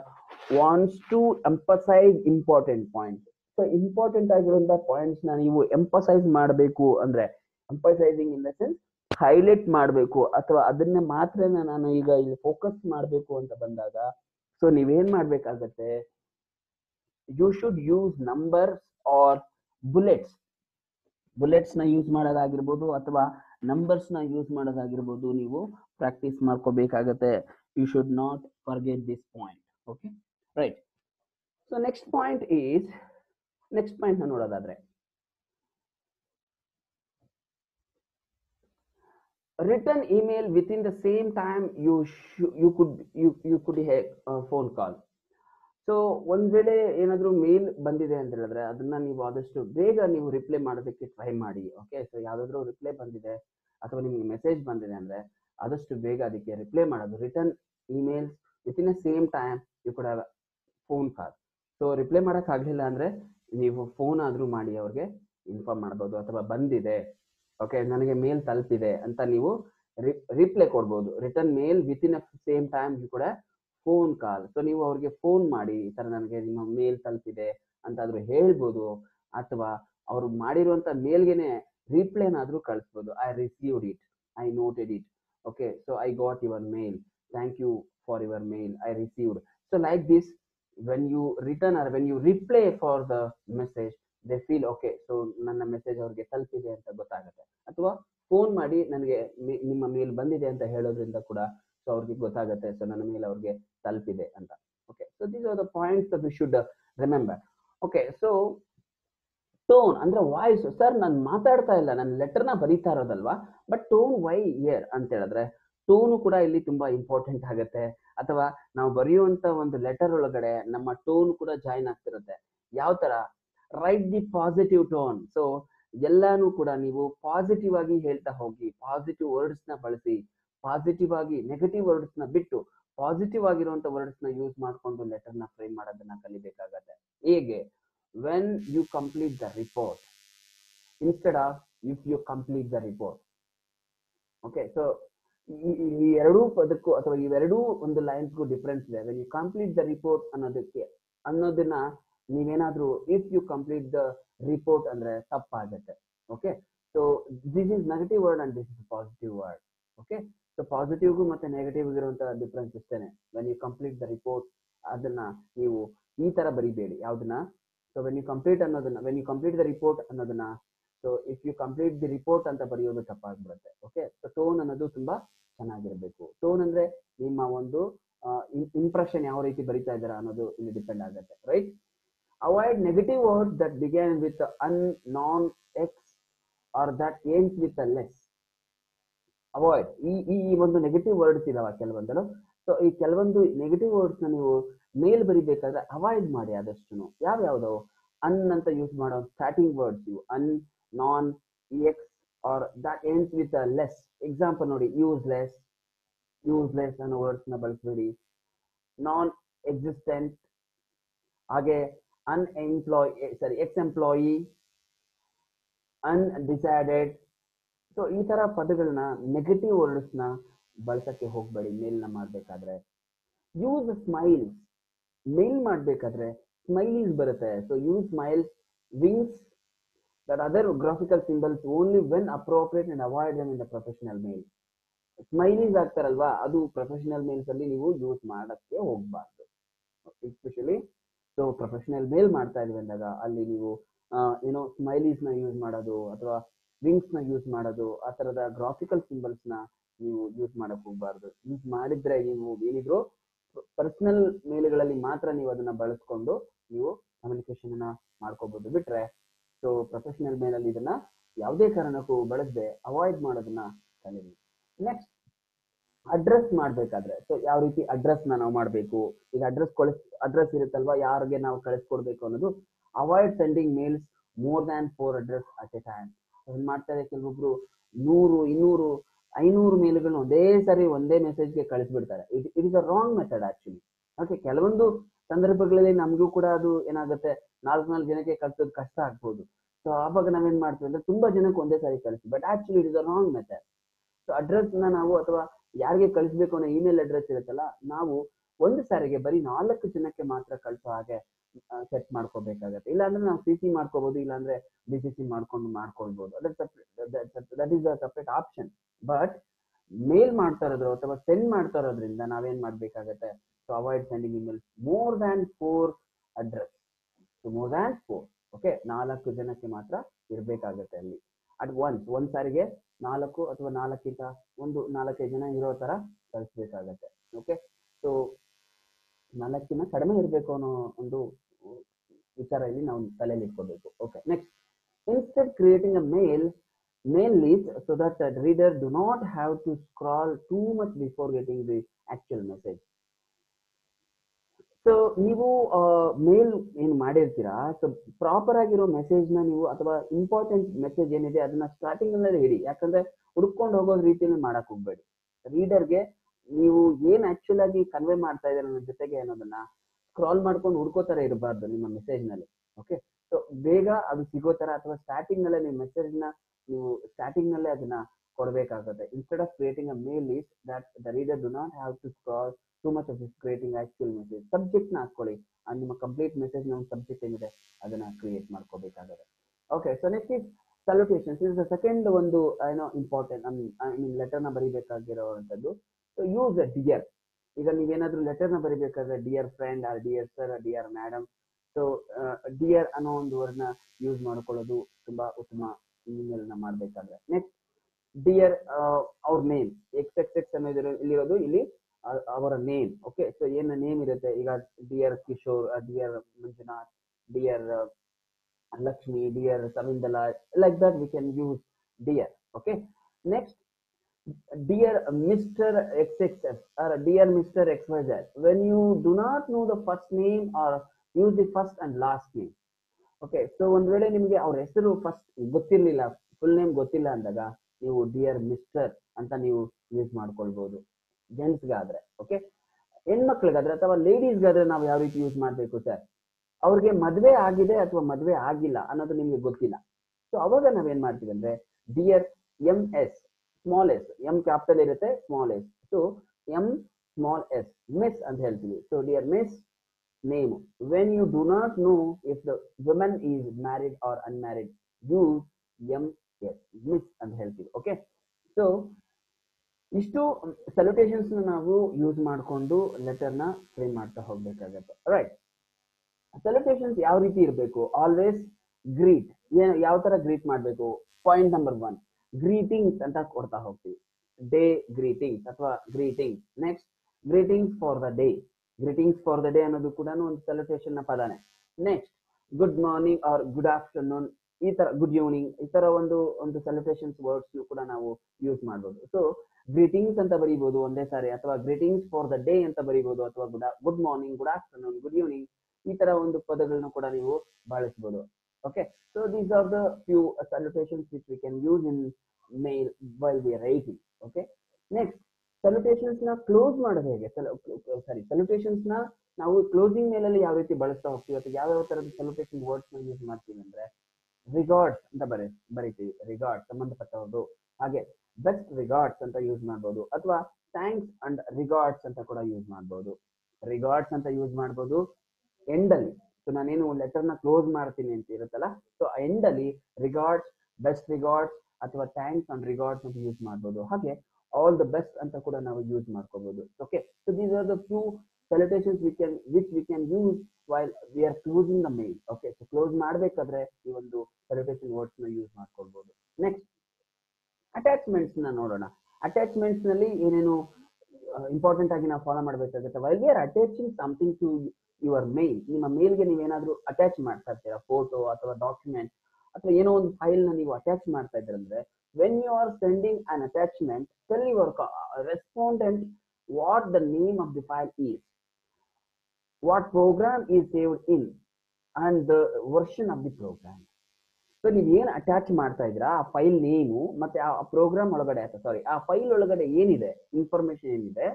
wants to emphasize important point so important ಆಗಿರುವಂತ ಪಾಯಿಂಟ್ಸ್ನ ನೀವು ಎಂಪಸೈಸ್ ಮಾಡಬೇಕು ಅಂದ್ರೆ emphasizing in the sense highlight ಮಾಡಬೇಕು ಅಥವಾ ಅದನ್ನ ಮಾತ್ರ ನಾನು ಈಗ ಇಲ್ಲಿ ಫೋಕಸ್ ಮಾಡಬೇಕು ಅಂತ ಬಂದಾಗ ಸೊ ನೀವೇನ್ ಮಾಡ್ಬೇಕಾಗತ್ತೆ? You should use numbers or bullets ಬುಲೆಟ್ಸ್ನ use ಮಾಡೋದಾಗಿರ್ಬೋದು ಅಥವಾ ನಂಬರ್ಸ್ನ ಯೂಸ್ ಮಾಡೋದಾಗಿರ್ಬೋದು ನೀವು ಪ್ರಾಕ್ಟೀಸ್ ಮಾಡ್ಕೋಬೇಕಾಗತ್ತೆ. You should not forget this point okay right so next point is next point ನೋಡೋದಾದ್ರೆ return email within the same time you you could you you a phone call. So ಒಂದ್ ವೇಳೆ ಏನಾದರೂ ಮೇಲ್ ಬಂದಿದೆ ಅಂತ ಹೇಳಿದ್ರೆ ಅದನ್ನ ನೀವು ಆದಷ್ಟು ಬೇಗ ನೀವು ರಿಪ್ಲೈ ಮಾಡೋದಕ್ಕೆ ಟ್ರೈ ಮಾಡಿ ಓಕೆ ಸೊ ಯಾವ್ದಾದ್ರು ರಿಪ್ಲೈ ಬಂದಿದೆ ಅಥವಾ ನಿಮ್ಗೆ ಮೆಸೇಜ್ ಬಂದಿದೆ ಅಂದ್ರೆ ಆದಷ್ಟು ಬೇಗ ಅದಕ್ಕೆ ರಿಪ್ಲೈ ಮಾಡೋದು. Return emails within a same time you could phone call so reply ಮಾಡಕ್ ಆಗ್ಲಿಲ್ಲ ಅಂದ್ರೆ ನೀವು ಫೋನ್ ಆದ್ರೂ ಮಾಡಿ ಅವ್ರಿಗೆ ಇನ್ಫಾರ್ಮ್ ಮಾಡ್ಬೋದು ಅಥವಾ ಬಂದಿದೆ ಓಕೆ ನನಗೆ ಮೇಲ್ ತಲುಪಿದೆ ಅಂತ ನೀವು ರಿಪ್ಲೈ ಕೊಡ್ಬೋದು. Return mail within a same time you could phone call so ನೀವು ಅವ್ರಿಗೆ ಫೋನ್ ಮಾಡಿ, ಈ ತರ ನನಗೆ ನಿಮ್ಮ ಮೇಲ್ ತಲುಪಿದೆ ಅಂತಾದರೂ ಹೇಳ್ಬೋದು, ಅಥವಾ ಅವ್ರು ಮಾಡಿರುವಂತ ಮೇಲ್ಗೆನೆ ರಿಪ್ಲೈನಾದ್ರೂ ಕಳಿಸ್ಬೋದು. I received it I noted it okay so I got your mail thank you for your mail I received so like this when you return or when you reply for the message they feel okay so ನನ್ನ message ಅವ್ರಿಗೆ ತಲುಪಿದೆ ಅಂತ ಗೊತ್ತಾಗುತ್ತೆ. ಅಥವಾ phone ಮಾಡಿ, ನನಗೆ ನಿಮ್ಮ ಮೇಲ್ ಬಂದಿದೆ ಅಂತ ಹೇಳೋದ್ರಿಂದ ಕೂಡ ಸೊ ಅವ್ರಿಗೆ ಗೊತ್ತಾಗುತ್ತೆ. ಸೊ ನನ್ನ ಮೇಲೆ ಅವ್ರಿಗೆ ತಲುಪಿದೆ ಅಂತ. Okay so these are the points we should remember okay so tone ಅಂದ್ರೆ ವಾಯ್ಸ್ ಸರ್ ನಾನು ಮಾತಾಡ್ತಾ ಇಲ್ಲ. ನನ್ನ ಲೆಟರ್ನ ಬರೀತಾ ಇರೋದಲ್ವಾ? ಬಟ್ ಟೋನ್ ವೈ ಇಯರ್ ಅಂತ ಹೇಳಿದ್ರೆ ಟೋನು ಕೂಡ ಇಲ್ಲಿ ತುಂಬಾ ಇಂಪಾರ್ಟೆಂಟ್ ಆಗುತ್ತೆ. ಅಥವಾ ನಾವು ಬರೆಯುವಂತ ಒಂದು ಲೆಟರ್ ಒಳಗಡೆ ನಮ್ಮ ಟೋನ್ ಕೂಡ ಜಾಯಿನ್ ಆಗ್ತಿರುತ್ತೆ. ಯಾವ ತರ? Write the positive tone so ಎಲ್ಲಾನು ಕೂಡ ನೀವು ಪಾಸಿಟಿವ್ ಆಗಿ ಹೇಳ್ತಾ ಹೋಗಿ ಪಾಸಿಟಿವ್ ವರ್ಡ್ಸ್ನ ಬಳಸಿ ಪಾಸಿಟಿವ್ ಆಗಿ ನೆಗೆಟಿವ್ ವರ್ಡ್ಸ್ನ ಬಿಟ್ಟು ಪಾಸಿಟಿವ್ ಆಗಿರುವಂತ ವರ್ಡ್ಸ್ನ ಯೂಸ್ ಮಾಡ್ಕೊಂಡು ಲೆಟರ್ನ ಫ್ರೇಮ್ ಮಾಡೋದನ್ನ ಕಲಿಬೇಕಾಗತ್ತೆ. ಹೇಗೆ? When you complete the report instead of if you complete the report okay so ಈ- ಎರಡೂ ಪದಕ್ಕೂ ಅಥವಾ ಇವೆರಡೂ ಒಂದು ಲೈನ್ಸ್ಗೂ ಡಿಫ್ರೆನ್ಸ್ ಇದೆ. When you complete the report ಅನ್ನೋದಕ್ಕೆ, ಅನ್ನೋದನ್ನ ನೀವೇನಾದ್ರೂ if you complete the report ಅಂದ್ರೆ ತಪ್ಪಾಗತ್ತೆ. Okay so this is negative word and this is positive word okay so ಪಾಸಿಟಿವ್ಗೂ ಮತ್ತೆ ನೆಗೆಟಿವ್ ಇರುವಂತಹ difference ಇಷ್ಟೇನೆ. When you complete the report ಅದನ್ನ ನೀವು ಈ ತರ ಬರಿಬೇಡಿ. ಯಾವ್ದನ್ನ? ಸೊ ವೆನ್ ಯು ಕಂಪ್ಲೀಟ್ ಅನ್ನೋದನ್ನ when you complete the report ಅನ್ನೋದನ್ನ so if you complete the report ಅಂತ ಬರೆಯೋದು ತಪ್ಪಾಗ್ಬಿಡುತ್ತೆ. ಓಕೆ ಸೊ ಟೋನ್ ಅನ್ನೋದು ತುಂಬಾ ಚೆನ್ನಾಗಿರ್ಬೇಕು. ಟೋನ್ ಅಂದ್ರೆ ನಿಮ್ಮ ಒಂದು ಇಂಪ್ರೆಷನ್ ಯಾವ ರೀತಿ ಬರಿತಾ ಇದ್ದೀರಾ ಅನ್ನೋದು ಇಲ್ಲಿ ಡಿಪೆಂಡ್ ಆಗುತ್ತೆ. Right avoid negative word that began with un non ex or that ends with a less avoid ಈ ಈ ಒಂದು ನೆಗೆಟಿವ್ ವರ್ಡ್ಸ್ ಇದಾವ ಕೆಲವೊಂದು ಸೊ ಈ ಕೆಲವೊಂದು ನೆಗೆಟಿವ್ ವರ್ಡ್ಸ್ನ ನೀವು ಮೇಲ್ ಬರಿಬೇಕಾದ್ರೆ ಅವಾಯ್ಡ್ ಮಾಡಿ ಆದಷ್ಟು ಯಾವ ಯಾವ್ದು ಅನ್ ಅಂತ ಯೂಸ್ ಮಾಡೋ ಸ್ಟಾರ್ಟಿಂಗ್ ವರ್ಡ್ಸ್ ಇವು. Un non ex or that ends with less example ನೋಡಿ ಯೂಸ್ಲೆಸ್ ಯೂಸ್ಲೆಸ್ ಅನ್ನೋ ವರ್ಡ್ಸ್ನ ಬಳಸಬೇಡಿ. ನಾನ್ ಎಕ್ಸಿಸ್ಟೆಂಟ್ ಹಾಗೆ unemploy sorry ex employee undecided so ಈ ತರ ಪದಗಳನ್ನ ನೆಗೆಟಿವ್ ವರ್ಡ್ಸ್ನ ಬಳಸಕ್ಕೆ ಹೋಗ್ಬೇಡಿ, ಮೇಲ್ನ ಮಾಡ್ಬೇಕಾದ್ರೆ. ಯೂಸ್ ಸ್ಮೈಲ್ ಮೇಲ್ ಮಾಡ್ಬೇಕಾದ್ರೆ ಸ್ಮೈಲೀಸ್ ಬರುತ್ತೆ. So use smiles winks that other graphical symbols only when appropriate and avoid in the professional mail smileys ಆಗ್ತಾರಲ್ವಾ, ಅದು ಪ್ರೊಫೆಷನಲ್ ಮೇಲ್ಸ್ ಅಲ್ಲಿ ನೀವು ಯೂಸ್ ಮಾಡಕ್ಕೆ ಹೋಗ್ಬಾರ್ದು. ಎಸ್ಪೆಷಲಿ ಸೊ ಪ್ರೊಫೆಷನಲ್ ಮೇಲ್ ಮಾಡ್ತಾ ಇದ್ವಿ ಅಂದಾಗ, ಅಲ್ಲಿ ನೀವು ಏನೋ ಸ್ಮೈಲೀಸ್ನ ಯೂಸ್ ಮಾಡೋದು ಅಥವಾ ವಿಂಗ್ಸ್ನ ಯೂಸ್ ಮಾಡೋದು, ಆ ತರದ ಗ್ರಾಫಿಕಲ್ ಸಿಂಬಲ್ಸ್ನ ನೀವು ಯೂಸ್ ಮಾಡಕ್ ಹೋಗ್ಬಾರ್ದು. ಯೂಸ್ ಮಾಡಿದ್ರೆ ನೀವು ಏನಿದ್ರು ಪರ್ಸನಲ್ ಮೇಲ್ಗಳಲ್ಲಿ ಮಾತ್ರ ನೀವು ಅದನ್ನ ಬಳಸ್ಕೊಂಡು ನೀವು ಕಮ್ಯುನಿಕೇಶನ್ ಅನ್ನ ಮಾಡ್ಕೋಬಹುದು ಬಿಟ್ರೆ. ಸೊ ಪ್ರೊಫೆಷನಲ್ ಮೇಲಲ್ಲಿ ಇದನ್ನ ಯಾವುದೇ ಕಾರಣಕ್ಕೂ ಬಳಸದೆ ಅವಾಯ್ಡ್ ಮಾಡೋದನ್ನ ಕಲೀರಿ ನೆಕ್ಸ್ಟ್ ಅಡ್ರೆಸ್ ಮಾಡ್ಬೇಕಾದ್ರೆ. ಸೊ ಯಾವ ರೀತಿ ಅಡ್ರೆಸ್ನ ನಾವು ಮಾಡಬೇಕು? ಈಗ ಅಡ್ರೆಸ್ ಕಳಿಸ್ ಅಡ್ರೆಸ್ ಇರುತ್ತಲ್ವಾ? ಯಾರಿಗೆ ನಾವು ಕಳಿಸ್ಕೊಡ್ಬೇಕು ಅನ್ನೋದು avoid sending mails more than four address at a time ಏನ್ ಮಾಡ್ತಾರೆ ಕೆಲವೊಬ್ರು ನೂರು, ಇನ್ನೂರು, ಐನೂರು ಮೇಲ್ಗಳನ್ನ ಒಂದೇ ಸರಿ ಒಂದೇ ಮೆಸೇಜ್ಗೆ ಕಳಿಸ್ಬಿಡ್ತಾರೆ. It it is a wrong method actually okay ಕೆಲವೊಂದು ಸಂದರ್ಭಗಳಲ್ಲಿ ನಮಗೂ ಕೂಡ ಅದು ಏನಾಗುತ್ತೆ, ನಾಲ್ಕು ನಾಲ್ಕು ಜನಕ್ಕೆ ಕಳ್ಸೋದು ಕಷ್ಟ ಆಗ್ಬೋದು. ಸೊ ಆವಾಗ ನಾವೇನ್ ಮಾಡ್ತೀವಿ ಅಂದ್ರೆ ತುಂಬಾ ಜನಕ್ಕೆ ಒಂದೇ ಸಾರಿ ಕಳಿಸಿ but actually it is a wrong method so ಅಡ್ರೆಸ್ನ ನಾವು ಅಥವಾ ಯಾರಿಗೆ ಕಳಿಸ್ಬೇಕು ಅನ್ನೋ ಇಮೇಲ್ ಅಡ್ರೆಸ್ ಇರುತ್ತಲ್ಲ, ನಾವು ಒಂದು ಸಾರಿಗೆ ಬರೀ ನಾಲ್ಕು ಜನಕ್ಕೆ ಮಾತ್ರ ಕಳಿಸೋ ಹಾಗೆ ಸೆಟ್ ಮಾಡ್ಕೋಬೇಕಾಗತ್ತೆ. ಇಲ್ಲಾಂದ್ರೆ ನಾವು ಸಿ ಸಿ ಮಾಡ್ಕೋಬಹುದು ಇಲ್ಲಾಂದ್ರೆ ಬಿ ಸಿ ಸಿ ಮಾಡ್ಕೊಂಡು ಮಾಡ್ಕೊಳ್ಬಹುದು that is a separate option but mail ಮಾಡ್ತಾ ಇರೋದು ಅಥವಾ ಸೆಂಡ್ ಮಾಡ್ತಾ ಇರೋದ್ರಿಂದ ನಾವೇನ್ ಮಾಡ್ಬೇಕಾಗತ್ತೆ? So avoid sending email more than four address so more than four okay ನಾಲ್ಕು ಜನಕ್ಕೆ ಮಾತ್ರ ಇರಬೇಕಾಗತ್ತೆ ಅಲ್ಲಿ. ಅಟ್ ಒನ್ಸ್ ಒಂದ್ ಸಾರಿಗೆ ನಾಲ್ಕು ಅಥವಾ ನಾಲ್ಕಿಂತ ಒಂದು, ನಾಲ್ಕೈದು ಜನ ಇರೋ ತರ ಕಳಿಸ್ಬೇಕಾಗತ್ತೆ ಓಕೆ ಸೊ ನಾಲ್ಕಿನ ಕಡಿಮೆ ಇರಬೇಕು ಅನ್ನೋ ಒಂದು ವಿಚಾರ ಇಲ್ಲಿ ನಾವು ತಲೆಯಲ್ಲಿ ಇಟ್ಕೋಬೇಕು. Okay next instead creating a mail mail list so that reader do not have to scroll too much before getting the actual message so ನೀವು ಮೇಲ್ ಏನು ಮಾಡಿರ್ತೀರಾ? ಸೊ ಪ್ರಾಪರ್ ಆಗಿರೋ ಮೆಸೇಜ್ನ ನೀವು ಅಥವಾ ಇಂಪಾರ್ಟೆಂಟ್ ಮೆಸೇಜ್ ಏನಿದೆ ಅದನ್ನ ಸ್ಟಾರ್ಟಿಂಗ್ ಅಲ್ಲೇ ಹಿಡಿ ಯಾಕಂದ್ರೆ ಹುಡ್ಕೊಂಡು ಹೋಗೋ ರೀತಿಯಲ್ಲಿ ಮಾಡಕ್ ಹೋಗ್ಬೇಡಿ. ರೀಡರ್ಗೆ ನೀವು ಏನ್ ಆಕ್ಚುಲ್ ಆಗಿ ಕನ್ವೆ ಮಾಡ್ತಾ ಇದ್ದಾರೆ ಅನ್ನೋ ಜೊತೆಗೆ ಅನ್ನೋದನ್ನ ಸ್ಕ್ರಾಲ್ ಮಾಡ್ಕೊಂಡು ಹುಡ್ಕೋತರ ಇರಬಾರ್ದು ನಿಮ್ಮ ಮೆಸೇಜ್ನಲ್ಲಿ ಓಕೆ ಸೊ ಬೇಗ ಅದು ಸಿಗೋ ತರ ಅಥವಾ ಸ್ಟಾರ್ಟಿಂಗ್ ನಲ್ಲೇ ನಿಮ್ಮ ಮೆಸೇಜ್ನ ನೀವು ಸ್ಟಾರ್ಟಿಂಗ್ ನಲ್ಲೇ ಅದನ್ನ ಕೊಡಬೇಕಾಗುತ್ತೆ. Instead of creating a mail list that the reader do not have to scroll too much of is creating actual message ಸಬ್ಜೆಕ್ಟ್ನ ಹಾಕೊಳ್ಳಿ. ನಿಮ್ಮ ಕಂಪ್ಲೀಟ್ ಮೆಸೇಜ್ನ ಒಂದು ಸಬ್ಜೆಕ್ಟ್ ಏನಿದೆ ಅದನ್ನ ಕ್ರಿಯೇಟ್ ಮಾಡ್ಕೋಬೇಕಾಗುತ್ತೆ. Okay so next is salutations is the second ಒಂದು ಏನೋ important I mean ಲೆಟರ್ನ ಬರಿಬೇಕಾಗಿರೋವಂಥದ್ದು. ಸೊ ಯೂಸ್ ಡಿಯರ್ ಈಗ ನೀವೇನಾದ್ರೂ ಲೆಟರ್ನ ಬರಿಬೇಕಾದ್ರೆ dear friend or dear sir dear madam so dear ಅನ್ನೋ ಒಂದು ವರ್ಡ್ನ ಯೂಸ್ ಮಾಡ್ಕೊಳ್ಳೋದು ತುಂಬಾ ಉತ್ತಮ ಇಮೇಲ್ನ ಮಾಡ್ಬೇಕಾದ್ರೆ. ನೆಕ್ಸ್ಟ್ ಡಿಯರ್ ಅವ್ರ ನೇಮ್ ಎಕ್ಸ್ ಎಕ್ಸ್ ಎಕ್ಸ್ ಇಲ್ಲಿರೋದು ಇಲ್ಲಿ ಅವರ ನೇಮ್ ಓಕೆ ಸೊ ಏನ ನೇಮ್ ಇರುತ್ತೆ? ಈಗ dear Kishore dear Manjunath dear Lakshmi dear ಸಮಿಂದಲಾ like that we can use dear okay next dear Mr. XXS or dear Mr. XYZ, when you do not know the first name or use the first and last name. Okay so ಒಂದ್ ವೇಳೆ ನಿಮಗೆ ಅವ್ರ ಹೆಸರು first ಗೊತ್ತಿರ್ಲಿಲ್ಲ full name ಗೊತ್ತಿಲ್ಲ ಅಂದಾಗ ನೀವು dear mister ಅಂತ ನೀವು ಯೂಸ್ ಮಾಡ್ಕೊಳ್ಬಹುದು ಜೆಂಟ್ಸ್ಗಾದ್ರೆ ಓಕೆ ಹೆಣ್ಮಕ್ಳಿಗಾದ್ರೆ ಅಥವಾ ಲೇಡೀಸ್ಗಾದ್ರೆ ನಾವು ಯಾವ ರೀತಿ ಯೂಸ್ ಮಾಡ್ಬೇಕು ಸರ್ ಅವ್ರಿಗೆ ಮದ್ವೆ ಆಗಿದೆ ಅಥವಾ ಮದ್ವೆ ಆಗಿಲ್ಲ ಅನ್ನೋದು ನಿಮ್ಗೆ ಗೊತ್ತಿಲ್ಲ ಸೊ ಅವಾಗ ನಾವೇನ್ ಮಾಡ್ತೀವಿ ಅಂದ್ರೆ dear M S small S M capital ಇರುತ್ತೆ small S so M small S miss ಅಂತ ಹೇಳ್ತೀವಿ. So dear miss name when you do not know if the women is married or unmarried use M S miss ಅಂತ ಹೇಳ್ತೀವಿ okay so ಇಷ್ಟು salutations ನಾವು use ಮಾಡಿಕೊಂಡು ಲೆಟರ್ನ frame ಮಾಡ್ತಾ ಹೋಗ್ಬೇಕಾಗತ್ತೆ ರೈಟ್ ಸಲ್ಯೂಟೇಷನ್ಸ್ ಯಾವ ರೀತಿ ಇರಬೇಕು? ಆಲ್ವೇಸ್ ಗ್ರೀಟ್ ಯಾವ ತರ ಗ್ರೀಟ್ ಮಾಡಬೇಕು? ಪಾಯಿಂಟ್ ನಂಬರ್ ಒನ್ ಗ್ರೀಟಿಂಗ್ಸ್ ಅಂತ ಕೊಡ್ತಾ ಹೋಗ್ತೀವಿ. ಡೇ ಗ್ರೀಟಿಂಗ್ಸ್ ಅಥವಾ greetings next greetings for the day greetings for the day ಅನ್ನೋದು ಕೂಡ ಒಂದು ಸೆಲೆಬ್ರೇಷನ್ನ ಪದಾನೆ. Next good morning or good afternoon ಈ ತರ ಗುಡ್ ಈವ್ನಿಂಗ್ ಈ ತರ ಒಂದು ಒಂದು ಸೆಲೆಬ್ರೇಷನ್ಸ್ ವರ್ಡ್ಸ್ ಕೂಡ ನಾವು ಯೂಸ್ ಮಾಡ್ಬೋದು. ಸೊ ಗ್ರೀಟಿಂಗ್ಸ್ ಅಂತ ಬರೀಬಹುದು ಒಂದೇ ಸಾರಿ ಅಥವಾ ಗ್ರೀಟಿಂಗ್ಸ್ ಫಾರ್ ದ ಡೇ ಅಂತ ಬರೀಬಹುದು ಅಥವಾ good good morning good afternoon good evening ಈ ತರ ಒಂದು ಪದಗಳನ್ನು ಕೂಡ ನೀವು ಬಳಸಬಹುದು okay so these are the few salutations which we can use in mail while we writing okay next ಸಲ್ಯೂಟೇಷನ್ಸ್ನ close ಮಾಡೋದು ಹೇಗೆ? ಸಾರಿ ಸಲ್ಯೂಟೇಷನ್ಸ್ನ ನಾವು ಕ್ಲೋಸಿಂಗ್ ಮೇಲಲ್ಲಿ ಯಾವ ರೀತಿ ಬಳಸ್ತಾ ಹೋಗ್ತೀವಿ, ಅಥವಾ ಯಾವ ಯಾವ ತರದ ಸಲ್ಯೂಟೇಷನ್ ವರ್ಡ್ಸ್ ಯೂಸ್ ಮಾಡ್ತೀವಿ ಅಂದ್ರೆ ರಿಗಾರ್ಡ್ಸ್ ಅಂತ ಬರೀ, ಬರೀತೀವಿ. ರಿಗಾರ್ಡ್ ಸಂಬಂಧಪಟ್ಟವರು ಹಾಗೆ ಬೆಸ್ಟ್ ರಿಗಾರ್ಡ್ಸ್ ಅಂತ ಯೂಸ್ ಮಾಡ್ಬೋದು, ಅಥವಾ ಥ್ಯಾಂಕ್ಸ್ ಅಂಡ್ ರಿಗಾರ್ಡ್ಸ್ ಅಂತ ಕೂಡ ಯೂಸ್ ಮಾಡ್ಬೋದು. ರಿಗಾರ್ಡ್ಸ್ ಅಂತ ಯೂಸ್ ಮಾಡ್ಬೋದು. ಎಂಡ್ ಅಲ್ಲಿ. ಸೊ ನಾನೇನು ಲೆಟರ್ನ ಕ್ಲೋಸ್ ಮಾಡ್ತೀನಿ ಅಂತ ಇರುತ್ತಲ್ಲ? ಸೊ ಎಂಡ್ ಅಲ್ಲಿ ರಿಗಾರ್ಡ್ಸ್ ಬೆಸ್ಟ್ ರಿಗಾರ್ಡ್ಸ್ ಅಥವಾ ಥ್ಯಾಂಕ್ಸ್ ಅಂಡ್ ರಿಗಾರ್ಡ್ಸ್ ಅಂತ ಯೂಸ್ ಮಾಡ್ಬೋದು. ಹಾಗೆ ಆಲ್ ದ ಬೆಸ್ಟ್ ಅಂತ ಕೂಡ ನಾವು ಯೂಸ್ ಮಾಡ್ಕೋಬಹುದು okay so these are the few celebrations we can which we can use while we are closing the mail okay so close ಮಾಡಬೇಕಾದ್ರೆ ಈ ಒಂದು ಸೆಲೆಬ್ರೇಷನ್ ವರ್ಡ್ಸ್ನ ಯೂಸ್ ಮಾಡ್ಕೊಳ್ಬಹುದು ನೆಕ್ಸ್ಟ್ ಅಟ್ಯಾಚ್ಮೆಂಟ್ಸ್ನ ನೋಡೋಣ. ಅಟ್ಯಾಚ್ಮೆಂಟ್ಸ್ನಲ್ಲಿ ಏನೇನು ಇಂಪಾರ್ಟೆಂಟ್ ಆಗಿ ನಾವು ಫಾಲೋ ಮಾಡಬೇಕಾಗುತ್ತೆ? While we are attaching something to your mail ನಿಮ್ಮ ಮೇಲ್ಗೆ ನೀವೇನಾದ್ರೂ ಅಟ್ಯಾಚ್ ಮಾಡ್ತಾ ಇರ್ತೀರಾ ಫೋಟೋ ಅಥವಾ ಡಾಕ್ಯುಮೆಂಟ್ ಅಥವಾ ಏನೋ ಒಂದು ಫೈಲ್ನ ನೀವು ಅಟ್ಯಾಚ್ ಮಾಡ್ತಾ ಇದ್ರಂದ್ರೆ when you are sending an attachment tell your respondent what the name of the file is what program is saved in and the version of the program so ನೀವು ಏನು attach ಮಾಡ್ತಾ ಇದ್ದೀರಾ, ಆ ಫೈಲ್ ನೇಮು ಮತ್ತೆ ಆ program ಒಳಗಡೆ ಸಾರಿ ಆ file ಒಳಗಡೆ ಏನಿದೆ ಇನ್ಫಾರ್ಮೇಶನ್ ಏನಿದೆ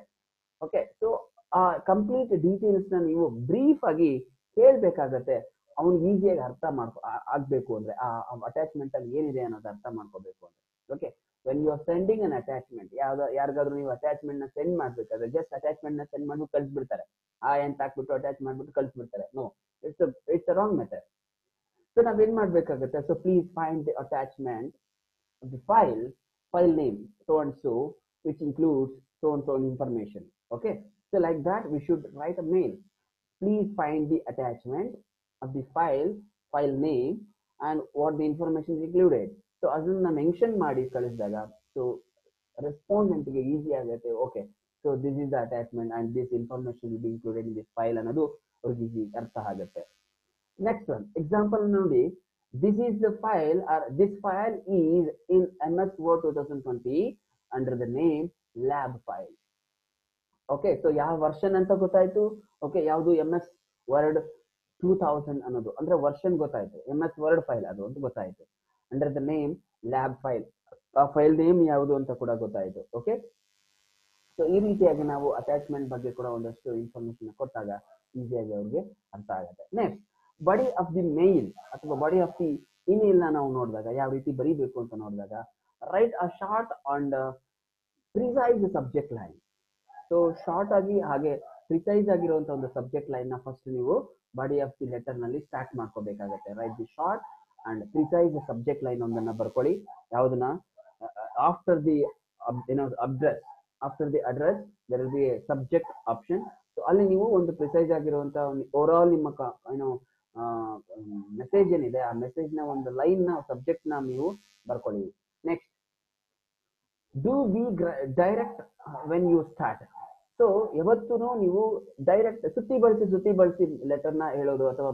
ಓಕೆ ಸೊ ಆ ಕಂಪ್ಲೀಟ್ ಡೀಟೇಲ್ಸ್ನ ನೀವು ಬ್ರೀಫ್ ಆಗಿ ಹೇಳ್ಬೇಕಾಗತ್ತೆ. ಅವ್ನಿಗೆ ಈಸಿಯಾಗಿ ಅರ್ಥ ಮಾಡ್ಕೊ ಆಗ್ಬೇಕು ಅಂದ್ರೆ, ಆ ಅಟ್ಯಾಚ್ಮೆಂಟ್ ಅಲ್ಲಿ ಏನಿದೆ ಅನ್ನೋದು ಅರ್ಥ ಮಾಡ್ಕೋಬೇಕು ಅಂದ್ರೆ okay when you are sending an attachment ಯಾವ್ದು, ಯಾರಿಗಾದ್ರೂ ನೀವು ಅಟ್ಯಾಚ್ಮೆಂಟ್ನ ಸೆಂಡ್ ಮಾಡ್ಬೇಕಾದ್ರೆ ಜಸ್ಟ್ ಅಟ್ಯಾಚ್ಮೆಂಟ್ನ ಸೆಂಡ್ ಮಾಡ್ಬಿಟ್ಟು ಕಳ್ಸ್ಬಿಡ್ತಾರೆ. ಆ, ಎಂತ ಹಾಕ್ಬಿಟ್ಟು ಅಟ್ಯಾಚ್ ಮಾಡ್ಬಿಟ್ಟು ಕಳ್ಸ್ಬಿಡ್ತಾರೆ. No it's it's a wrong method so ಏನ್ ಮಾಡ್ಬೇಕಾಗುತ್ತೆ? So please find the attachment the file file name so and so which includes so and so information okay? so like that we should write a mail please find the attachment of the file file name and what the information is included so ಅದನ್ನ mention ಮಾಡಿ ಕಳಿಸಿದಾಗ so respondent ಗೆ easy ಆಗುತ್ತೆ okay so this is the attachment and this information will be included in this file ಅನ್ನೋದು ಅವ್ರಿಗೆ easy ಅರ್ಥ ಆಗುತ್ತೆ next one example ನೋಡಿ this is the file or this file is in ms word 2020 under the name lab file Okay so ಯಾವ version ಅಂತ ಗೊತ್ತಾಯ್ತು? Okay ಯಾವುದು M S word two thousand ಅನ್ನೋದು. ಅಂದ್ರೆ ವರ್ಷನ್ ಗೊತ್ತಾಯ್ತು. ಎಂ ಎಸ್ ವರ್ಡ್ ಫೈಲ್ ಅದು ಅಂತ ಗೊತ್ತಾಯ್ತು. Under the name lab file ಆ ಫೈಲ್ ನೇಮ್ ಯಾವುದು ಅಂತ ಕೂಡ ಗೊತ್ತಾಯ್ತು. ಓಕೆ ಸೊ ಈ ರೀತಿಯಾಗಿ ನಾವು ಅಟ್ಯಾಚ್ಮೆಂಟ್ ಬಗ್ಗೆ ಕೂಡ ಒಂದಷ್ಟು ಇನ್ಫಾರ್ಮೇಶನ್ ಕೊಟ್ಟಾಗ ಈಸಿಯಾಗಿ ಅವ್ರಿಗೆ ಅರ್ಥ ಆಗುತ್ತೆ. ನೆಕ್ಸ್ಟ್ ಬಡಿ ಆಫ್ ದಿ ಮೇಲ್ ಅಥವಾ ಬಡಿ ಆಫ್ ದಿ ಇಮೇಲ್ನ ನಾವು ನೋಡಿದಾಗ, ಯಾವ ರೀತಿ ಬರೀಬೇಕು ಅಂತ ನೋಡಿದಾಗ write a short and precise subject line so short ಆಗಿ ಹಾಗೆ ಪ್ರಿಸೈಸ್ ಆಗಿರುವಂತ ಒಂದು ಸಬ್ಜೆಕ್ಟ್ ಲೈನ್ನ ಫಸ್ಟ್ ನೀವು ಬಾಡಿ ಆಫ್ ದಿ ಲೆಟರ್ನಲ್ಲಿ ಸ್ಟಾರ್ಟ್ ಮಾಡ್ಕೋಬೇಕಾಗತ್ತೆ. Write the short and precise subject line ಒಂದನ್ನ ಬರ್ಕೊಳ್ಳಿ. ಯಾವ್ದನ್ನ? ಆಫ್ಟರ್ ದಿ ಏನೋ address after the address there will be subject option so ಅಲ್ಲಿ ನೀವು ಒಂದು ಪ್ರಿಸೈಸ್ ಆಗಿರುವಂತ ಒಂದು ಓವರ್ ನಿಮ್ಮ ಏನು ಮೆಸೇಜ್ ಏನಿದೆ, ಆ ಮೆಸೇಜ್ನ ಒಂದು ಲೈನ್ನ ಸಬ್ಜೆಕ್ಟ್ನ ನೀವು ಬರ್ಕೊಳ್ಳಿ. Next do be direct when you start so ಯಾವತ್ತೂ ನೀವು ಡೈರೆಕ್ಟ್ ಸುತ್ತಿ ಬಳಸಿ ಸುತ್ತಿ ಬಳಸಿ ಲೆಟರ್ನ ಹೇಳೋದು ಅಥವಾ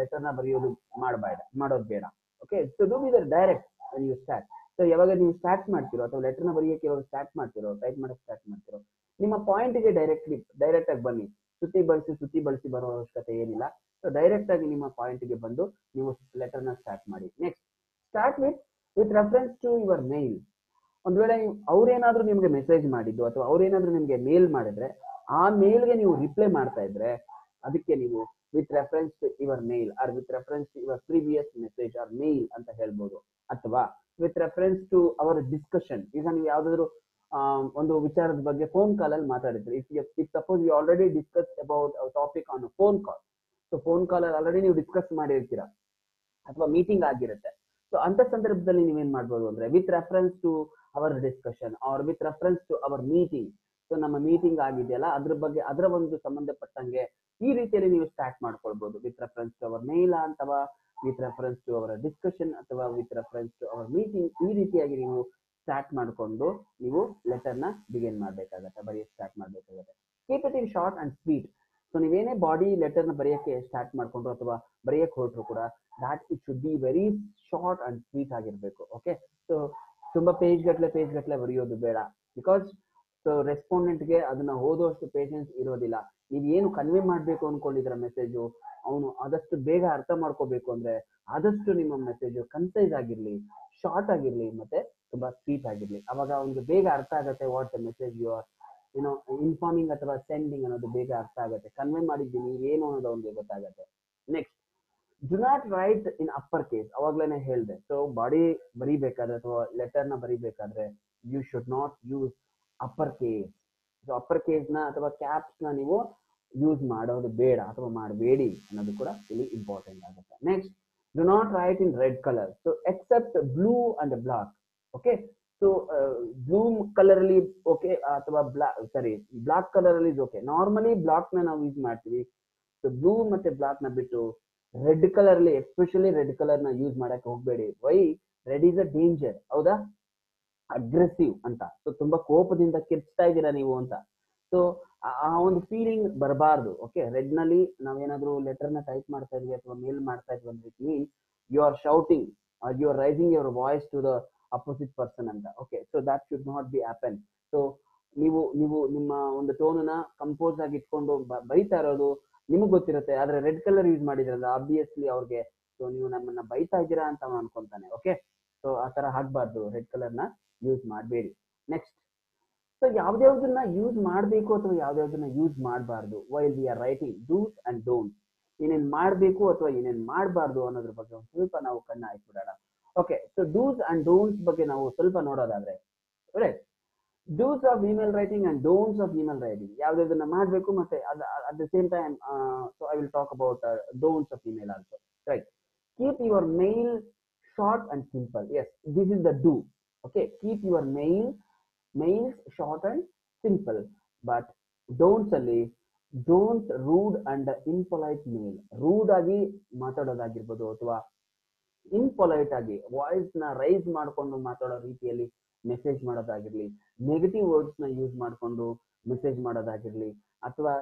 ಲೆಟರ್ನ ಬರೆಯೋದು ಮಾಡಬೇಡ ಮಾಡೋದು ಬೇಡ. Okay so do either direct ನೀವು ಸ್ಟಾರ್ಟ್ ಸೊ ಯಾವಾಗ ನೀವು ಸ್ಟಾರ್ಟ್ ಮಾಡ್ತಿರೋ ಅಥವಾ ಲೆಟರ್ನ ಬರೆಯೋಕೆ ಯಾವಾಗ ಸ್ಟಾರ್ಟ್ ಮಾಡ್ತಿರೋ ಟೈಪ್ ಮಾಡಕ್ ಸ್ಟಾರ್ಟ್ ಮಾಡ್ತಿರೋ, ನಿಮ್ಮ ಪಾಯಿಂಟ್ಗೆ ಡೈರೆಕ್ಟ್ಲಿ ಡೈರೆಕ್ಟ್ ಆಗಿ ಬನ್ನಿ. ಸುತ್ತಿ ಬಳಸಿ ಸುತ್ತಿ ಬಳಸಿ ಬರೋ ಅವಶ್ಯಕತೆ ಏನಿಲ್ಲ. ಸೊ ಡೈರೆಕ್ಟ್ ಆಗಿ ನಿಮ್ಮ ಪಾಯಿಂಟ್ಗೆ ಬಂದು ನೀವು ಲೆಟರ್ನ ಸ್ಟಾರ್ಟ್ ಮಾಡಿ. Next start with with reference to your mail ಒಂದ್ ವೇಳೆ ನೀವು ಅವ್ರೇನಾದ್ರೂ ನಿಮ್ಗೆ ಮೆಸೇಜ್ ಮಾಡಿದ್ದು ಅಥವಾ ಅವ್ರೇನಾದ್ರೂ ನಿಮ್ಗೆ ಮೇಲ್ ಮಾಡಿದ್ರೆ, ಆ ಮೇಲ್ಗೆ ನೀವು ರಿಪ್ಲೈ ಮಾಡ್ತಾ ಇದ್ರೆ, ಅದಕ್ಕೆ ನೀವು with reference to your mail or with reference to your previous message or mail ಅಂತ ಹೇಳ್ಬೋದು. ಅಥವಾ with reference to our discussion ಈಗ ನೀವು ಯಾವ್ದಾದ್ರು ಒಂದು ವಿಚಾರದ ಬಗ್ಗೆ ಫೋನ್ ಕಾಲ್ ಅಲ್ಲಿ ಮಾತಾಡಿದ್ರೆ if if suppose you already discuss about topic on phone call so phone call ಅಲ್ಲಿ ಆಲ್ರೆಡಿ ನೀವು ಡಿಸ್ಕಸ್ ಮಾಡಿರ್ತೀರಾ? ಅಥವಾ ಮೀಟಿಂಗ್ ಆಗಿರುತ್ತೆ. ಸೊ ಅಂತ ಸಂದರ್ಭದಲ್ಲಿ ನೀವೇನ್ ಮಾಡ್ಬೋದು ಅಂದ್ರೆ with reference to our discussion or with reference to our meeting so ನಮ್ಮ ಮೀಟಿಂಗ್ ಆಗಿದೆಯಲ್ಲ, ಅದ್ರ ಬಗ್ಗೆ, ಅದರ ಒಂದು ಸಂಬಂಧಪಟ್ಟಂಗೆ ಈ ರೀತಿಯಲ್ಲಿ ನೀವು ಸ್ಟಾರ್ಟ್ ಮಾಡ್ಕೊಳ್ಬಹುದು with reference to our mail ಅಥವಾ with reference to our discussion ಅಥವಾ with reference to our meeting ಈ ರೀತಿಯಾಗಿ ನೀವು ಸ್ಟಾರ್ಟ್ ಮಾಡಿಕೊಂಡು ನೀವು ಲೆಟರ್ನ ಬಿಗಿನ್ ಮಾಡಬೇಕಾಗತ್ತೆ ಬರೆಯ ಸ್ಟಾರ್ಟ್ ಮಾಡಬೇಕಾಗತ್ತೆ. Keep it in short and sweet so ನೀವೇನೇ ಬಾಡಿ ಲೆಟರ್ನ ಬರೆಯಕ್ಕೆ ಸ್ಟಾರ್ಟ್ ಮಾಡ್ಕೊಂಡ್ರು ಅಥವಾ ಬರೆಯಕ್ಕೆ ಹೊರಟ್ರು ಕೂಡ that it should be very short and sweet ಆಗಿರಬೇಕು ಓಕೆ ಸೊ ತುಂಬಾ ಪೇಜ್ ಗಟ್ಟಲೆ ಪೇಜ್ ಗಟ್ಟಲೆ ಬರೆಯೋದು ಬೇಡ ಬಿಕಾಸ್ ಸೊ ರೆಸ್ಪಾಂಡೆಂಟ್ಗೆ ಅದನ್ನ ಓದೋಷ್ಟು ಪೇಷನ್ಸ್ ಇರೋದಿಲ್ಲ. ನೀವು ಏನು ಕನ್ವೆ ಮಾಡಬೇಕು ಅನ್ಕೊಂಡಿದ್ರ ಮೆಸೇಜು ಅವನು ಆದಷ್ಟು ಬೇಗ ಅರ್ಥ ಮಾಡ್ಕೋಬೇಕು ಅಂದ್ರೆ ಆದಷ್ಟು ನಿಮ್ಮ ಮೆಸೇಜು ಕನ್ಸೈಸ್ ಆಗಿರ್ಲಿ ಶಾರ್ಟ್ ಆಗಿರ್ಲಿ, ಮತ್ತೆ ತುಂಬಾ ಸ್ವೀಟ್ ಆಗಿರ್ಲಿ. ಅವಾಗ ಅವನಿಗೆ ಬೇಗ ಅರ್ಥ ಆಗುತ್ತೆ what the message you are ಏನೋ ಇನ್ಫಾರ್ಮಿಂಗ್ ಅಥವಾ ಸೆಂಡಿಂಗ್ ಅನ್ನೋದು ಬೇಗ ಅರ್ಥ ಆಗುತ್ತೆ. ಕನ್ವೆ ಮಾಡಿದ್ದೀನಿ, ಏನು ಅನ್ನೋದು ಅವ್ನಿಗೆ ಗೊತ್ತಾಗುತ್ತೆ. Next do not write in upper case ಅವಾಗ್ಲೇನೆ ಹೇಳಿದೆ. ಸೊ ಬಾಡಿ ಬರಿಬೇಕಾದ್ರೆ ಅಥವಾ ಲೆಟರ್ನ ಬರಿಬೇಕಾದ್ರೆ you should not use upper case so upper ಕೇಸ್ನ ಅಥವಾ ಕ್ಯಾಪ್ಸ್ನ ನೀವು ಯೂಸ್ ಮಾಡೋದು ಬೇಡ ಅಥವಾ ಮಾಡಬೇಡಿ ಅನ್ನೋದು ಕೂಡ ಇಲ್ಲಿ ಇಂಪಾರ್ಟೆಂಟ್ ಆಗುತ್ತೆ. Next do not write in red colour so except blue and black okay so bloom colour ಅಲ್ಲಿ ಓಕೆ ಅಥವಾ ಬ್ಲಾಕ್ ಸಾರಿ ಬ್ಲಾಕ್ ಕಲರ್ ಅಲ್ಲಿ ಓಕೆ ನಾರ್ಮಲಿ ಬ್ಲಾಕ್ನ ನಾವು ಯೂಸ್ ಮಾಡ್ತೀವಿ. ಸೊ ಬ್ಲೂ ಮತ್ತೆ ಬ್ಲಾಕ್ನ ಬಿಟ್ಟು ರೆಡ್ ಕಲರ್ ಅಲ್ಲಿ ಎಸ್ಪೆಷಲಿ ರೆಡ್ ಕಲರ್ನ ಯೂಸ್ ಮಾಡಕ್ಕೆ ಹೋಗ್ಬೇಡಿ. Why red is a danger ಹೌದಾ? ಅಗ್ರೆಸಿವ್ ಅಂತ. ಸೊ ತುಂಬಾ ಕೋಪದಿಂದ ಕಿರ್ಚ್ತಾ ಇದ್ದೀರಾ ನೀವು ಅಂತ. ಸೊ ಆ ಒಂದು ಫೀಲಿಂಗ್ ಬರಬಾರ್ದು. ಓಕೆ ರೆಡ್ನಲ್ಲಿ ನಾವೇನಾದ್ರೂ ಲೆಟರ್ನ ಟೈಪ್ ಮಾಡ್ತಾ ಇದ್ವಿ ಅಥವಾ ಮೇಲ್ ಮಾಡ್ತಾ ಇದ್ವಿ ಅಂದ್ರೆ means you are shouting you are raising your voice to the opposite person ಅಂತ. Okay so that should not be happen so ನೀವು ನೀವು ನಿಮ್ಮ ಒಂದು ಟೋನನ್ನ ಕಂಪೋಸ್ ಆಗಿ ಇಟ್ಕೊಂಡು ಬೈತಾ ಇರೋದು ನಿಮಗೆ ಗೊತ್ತಿರುತ್ತೆ, ಆದ್ರೆ ರೆಡ್ ಕಲರ್ ಯೂಸ್ ಮಾಡಿದ್ರಲ್ಲ ಆಬ್ವಿಯಸ್ಲಿ ಅವ್ರಿಗೆ ಸೊ ನೀವು ನಮ್ಮನ್ನ ಬೈತಾ ಇದ್ದೀರಾ ಅಂತ ಅನ್ಕೊಂತಾನೆ ಓಕೆ ಸೊ ಆ ತರ ಹಾಕ್ಬಾರ್ದು ರೆಡ್ ಕಲರ್ನ ಯೂಸ್ ಮಾಡಬೇಡಿ. ನೆಕ್ಸ್ಟ್ ಸೊ ಯಾವ್ದ್ಯಾವ್ದನ್ನ ಯೂಸ್ ಮಾಡಬೇಕು ಅಥವಾ ಯಾವ್ದ್ಯಾವ್ದನ್ನ ಯೂಸ್ ಮಾಡಬಾರ್ದು while we are writing do's and don't ಏನೇನ್ ಮಾಡಬೇಕು ಅಥವಾ ಏನೇನ್ ಮಾಡಬಾರ್ದು ಅನ್ನೋದ್ರ ಬಗ್ಗೆ ಸ್ವಲ್ಪ ನಾವು ಕಣ್ಣ ಹಾಕ್ಬಿಡೋಣ okay so do's and don'ts ಬಗ್ಗೆ ನಾವು ಸ್ವಲ್ಪ ನೋಡೋದಾದ್ರೆ right do's of email writing and don'ts of email writing ಯಾವ್ದನ್ನ ಮಾಡಬೇಕು ಮತ್ತೆ at the same time so I will talk about don'ts of email also right keep your mail short and simple as this is the do okay keep your mail mails short and simple but don'ts ಅಲ್ಲಿ don't rude and impolite mail rude ಆಗಿ ಮಾತಾಡೋದಾಗಿರ್ಬೋದು ಅಥವಾ ಇನ್ಪೊಲೈಟ್ ಆಗಿ ವಾಯ್ಸ್ನ rice ಮಾಡ್ಕೊಂಡು ಮಾತಾಡೋ ರೀತಿಯಲ್ಲಿ message ಮಾಡೋದಾಗಿರ್ಲಿ negative ವರ್ಡ್ಸ್ನ use ಮಾಡ್ಕೊಂಡು ಮೆಸೇಜ್ ಮಾಡೋದಾಗಿರ್ಲಿ, ಅಥವಾ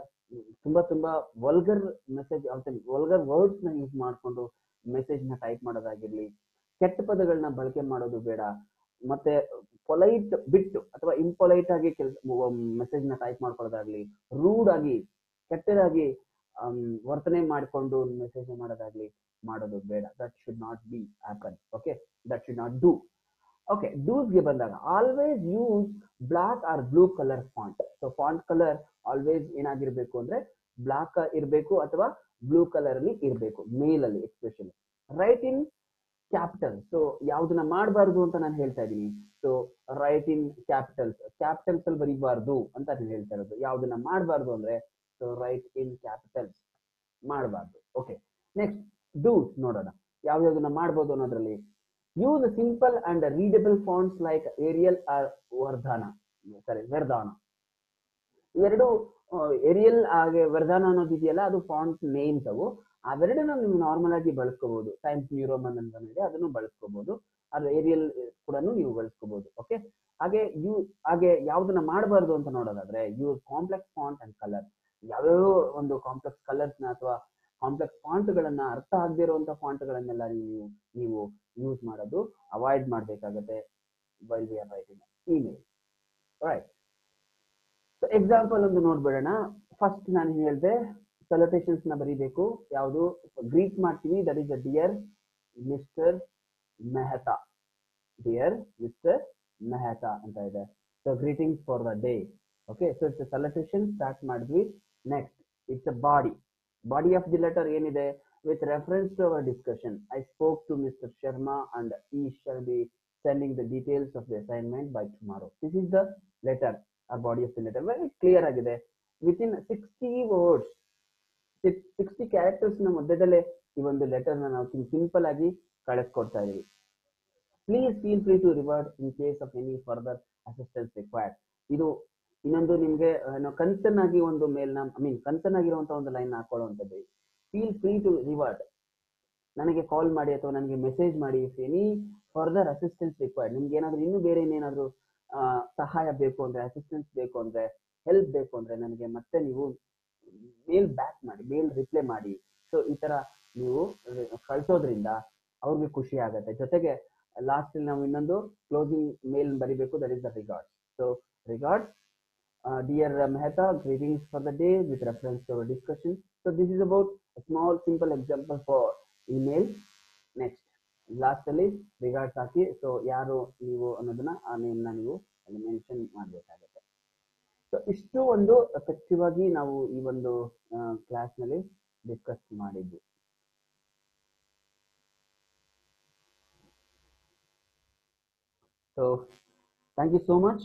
ತುಂಬಾ ತುಂಬಾ ವಲ್ಗರ್ ಮೆಸೇಜ್ ವಲ್ಗರ್ ವರ್ಡ್ಸ್ನ ಯೂಸ್ ಮಾಡ್ಕೊಂಡು ಮೆಸೇಜ್ನ ಟೈಪ್ ಮಾಡೋದಾಗಿರ್ಲಿ, ಕೆಟ್ಟ ಪದಗಳನ್ನ ಬಳಕೆ ಮಾಡೋದು ಬೇಡ, ಮತ್ತೆ ಪೊಲೈಟ್ ಬಿಟ್ಟು ಅಥವಾ ಇಂಪೊಲೈಟ್ ಆಗಿ ಕೆಲಸ ಮೆಸೇಜ್ನ ಟೈಪ್ ಮಾಡ್ಕೊಳ್ಳೋದಾಗ್ಲಿ ರೂಡ್ ಆಗಿ, ಕೆಟ್ಟದಾಗಿ ವರ್ತನೆ ಮಾಡಿಕೊಂಡು ಮೆಸೇಜ್ ಮಾಡೋದಾಗ್ಲಿ ಮಾಡೋದು ಬೇಡ. That should not be happen okay that should not do okay ಡೂಸ್ಗೆ ಬಂದಾಗ always use black or blue colour font so font colour always ಏನಾಗಿರ್ಬೇಕು ಅಂದ್ರೆ ಬ್ಲಾಕ್ ಇರಬೇಕು ಅಥವಾ ಬ್ಲೂ ಕಲರ್ ಅಲ್ಲಿ ಇರಬೇಕು ಮೇಲ್ ಅಲ್ಲಿ. Especially write in capital so ಯಾವ್ದನ್ನ ಮಾಡಬಾರ್ದು ಅಂತ ನಾನು ಹೇಳ್ತಾ ಇದ್ದೀನಿ so write in capitals capitals ಅಲ್ಲಿ ಬರೀಬಾರ್ದು ಅಂತ ನಾನು ಹೇಳ್ತಾ ಇರೋದು. ಯಾವ್ದನ್ನ ಮಾಡಬಾರ್ದು ಅಂದ್ರೆ ಸೊ ರೈಟ್ ಇನ್ ಕ್ಯಾಪಿಟಲ್ಸ್ ಮಾಡಬಾರ್ದು. ಓಕೆ ನೆಕ್ಸ್ಟ್ ಡೂಸ್ ನೋಡೋಣ. ಯಾವ್ಯಾವ್ದನ್ನ ಮಾಡ್ಬೋದು ಅನ್ನೋದ್ರಲ್ಲಿ. Use simple and readable fonts like Arial or Verdana sorry Verdana ಇವೆರಡು ಏರಿಯಲ್ ಹಾಗೆ ವರ್ಧಾನ ಅನ್ನೋದು ಇದೆಯಲ್ಲ ಅದು ಫಾಂಟ್ ನೇಮ್ಸ್ ಅವು. ಅವೆರಡನ್ನ ನೀವು ನಾರ್ಮಲ್ ಆಗಿ ಬಳಸ್ಕೋಬಹುದು ಟೈಮ್ಸ್ ನ್ಯೂರೋಮನ್ ಅಂತ ಇದೆ ಅದನ್ನು ಬಳಸ್ಕೋಬಹುದು ಅದು ಏರಿಯಲ್ ಕೂಡ ನೀವು ಬಳಸ್ಕೋಬಹುದು ಓಕೆ ಹಾಗೆ ಯು ಹಾಗೆ ಯಾವ್ದನ್ನ ಮಾಡಬಾರ್ದು ಅಂತ ನೋಡೋದಾದ್ರೆ use complex font and colour ಯಾವ್ಯಾವ ಒಂದು ಕಾಂಪ್ಲೆಕ್ಸ್ ಕಲರ್ಸ್ನ ಅಥವಾ ಕಾಂಪ್ಲೆಕ್ಸ್ ಫಾಂಟ್ ಗಳನ್ನ ಅರ್ಥ ಆಗದೆ ಇರುವಂತ ಫಾಂಟ್ ಗಳನ್ನೆಲ್ಲ ನೀವು ನೀವು ಯೂಸ್ ಮಾಡೋದು ಅವಾಯ್ಡ್ ಮಾಡಬೇಕಾಗತ್ತೆ while we are writing email right so example ಒಂದು ನೋಡ್ಬಿಡೋಣ. ಫಸ್ಟ್ ನಾನು ಹೇಳಿದೆ ಸೆಲೆಬ್ರೇಷನ್ಸ್ನ ಬರೀಬೇಕು. ಯಾವುದು? ಗ್ರೀಟ್ ಮಾಡ್ತೀವಿ. That is a dear mister Mehta dear mister Mehta ಅಂತ ಇದೆ. So greetings for the day okay so it's celebration start ಮಾಡಿದ್ವಿ. Next it's a body body of the letter ಏನಿದೆ? With reference to our discussion I spoke to mister Sharma and we shall be sending the details of the assignment by tomorrow this is the letter ah body of the letter very clear ಆಗಿದೆ. Within sixty words sixty ಕ್ಯಾರೆಕ್ಟರ್ಸ್ನ ಮಧ್ಯದಲ್ಲೇ ಈ ಒಂದು letter ನಾವು simple ಆಗಿ ಕಳಿಸ್ಕೊಡ್ತಾ ಇದೀವಿ please feel free to revert in case of any further assistance required ಇದು ಇನ್ನೊಂದು ನಿಮ್ಗೆ ಆಗಿ ಒಂದು ಮೇಲ್ನ ಐ ಮೀನ್ ಕನ್ಸರ್ನ್ ಆಗಿರುವಂತ ಒಂದು ಲೈನ್ ಹಾಕೊಳ್ಳುವಂಥದ್ದು. ಫೀಲ್ ಫ್ರೀ ಟು ರಿವಾರ್ಡ್ ನನಗೆ ಕಾಲ್ ಮಾಡಿ ಅಥವಾ ನನಗೆ ಮೆಸೇಜ್ ಮಾಡಿ if any further assistance required ನಿಮ್ಗೆ ಏನಾದ್ರು ಇನ್ನೂ ಬೇರೆ ಏನೇನಾದ್ರು ಸಹಾಯ ಬೇಕು ಅಂದ್ರೆ ಅಸಿಸ್ಟೆನ್ಸ್ ಬೇಕು ಅಂದ್ರೆ ಹೆಲ್ಪ್ ಬೇಕು ಅಂದ್ರೆ ನನಗೆ ಮತ್ತೆ ನೀವು ಮೇಲ್ ಬ್ಯಾಕ್ ಮಾಡಿ ಮೇಲ್ ರಿಪ್ಲೈ ಮಾಡಿ. ಸೊ ಈ ತರ ನೀವು ಕಳ್ಸೋದ್ರಿಂದ ಅವ್ರಿಗೆ ಖುಷಿ ಆಗುತ್ತೆ. ಜೊತೆಗೆ ಲಾಸ್ಟ್ ನಾವು ಇನ್ನೊಂದು ಕ್ಲೋಸಿಂಗ್ ಮೇಲ್ ಬರಿಬೇಕು that is the regard so regard dear Mehta greetings for the day with reference to our discussion so this is about small simple example for email next last ಅಲ್ಲಿ regards ಹಾಕಿ. So ಯಾರು ನೀವು ಅನ್ನೋದನ್ನ, ಆ ನೇಮ್ನ ನೀವು ಅಲ್ಲಿ mention ಮಾಡಬೇಕಾಗುತ್ತೆ. So ಇಷ್ಟು ಒಂದು ಎಫೆಕ್ಟಿವ್ ಆಗಿ ನಾವು ಈ ಒಂದು ಕ್ಲಾಸ್ನಲ್ಲಿ ಡಿಸ್ಕಸ್ ಮಾಡಿದ್ವಿ so thank you so much.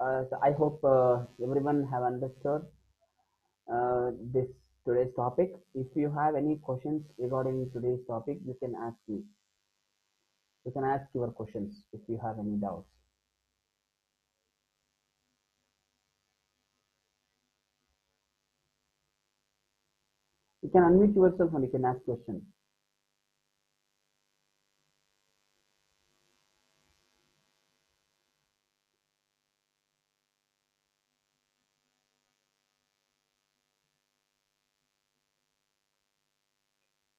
Uh, so I hope uh, everyone have understood uh, this today's topic. If you have any questions regarding today's topic, you can ask me. You can ask your questions if you have any doubts. You can unmute yourself and you can ask questions.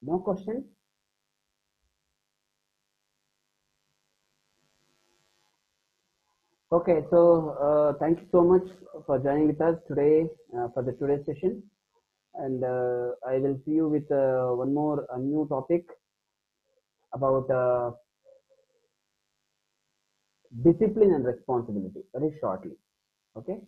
No questions? Okay, so uh, thank you so much for joining with us today uh, for the today's session, and uh, I will see you with uh, one more a new topic about uh, discipline and responsibility very shortly. Okay.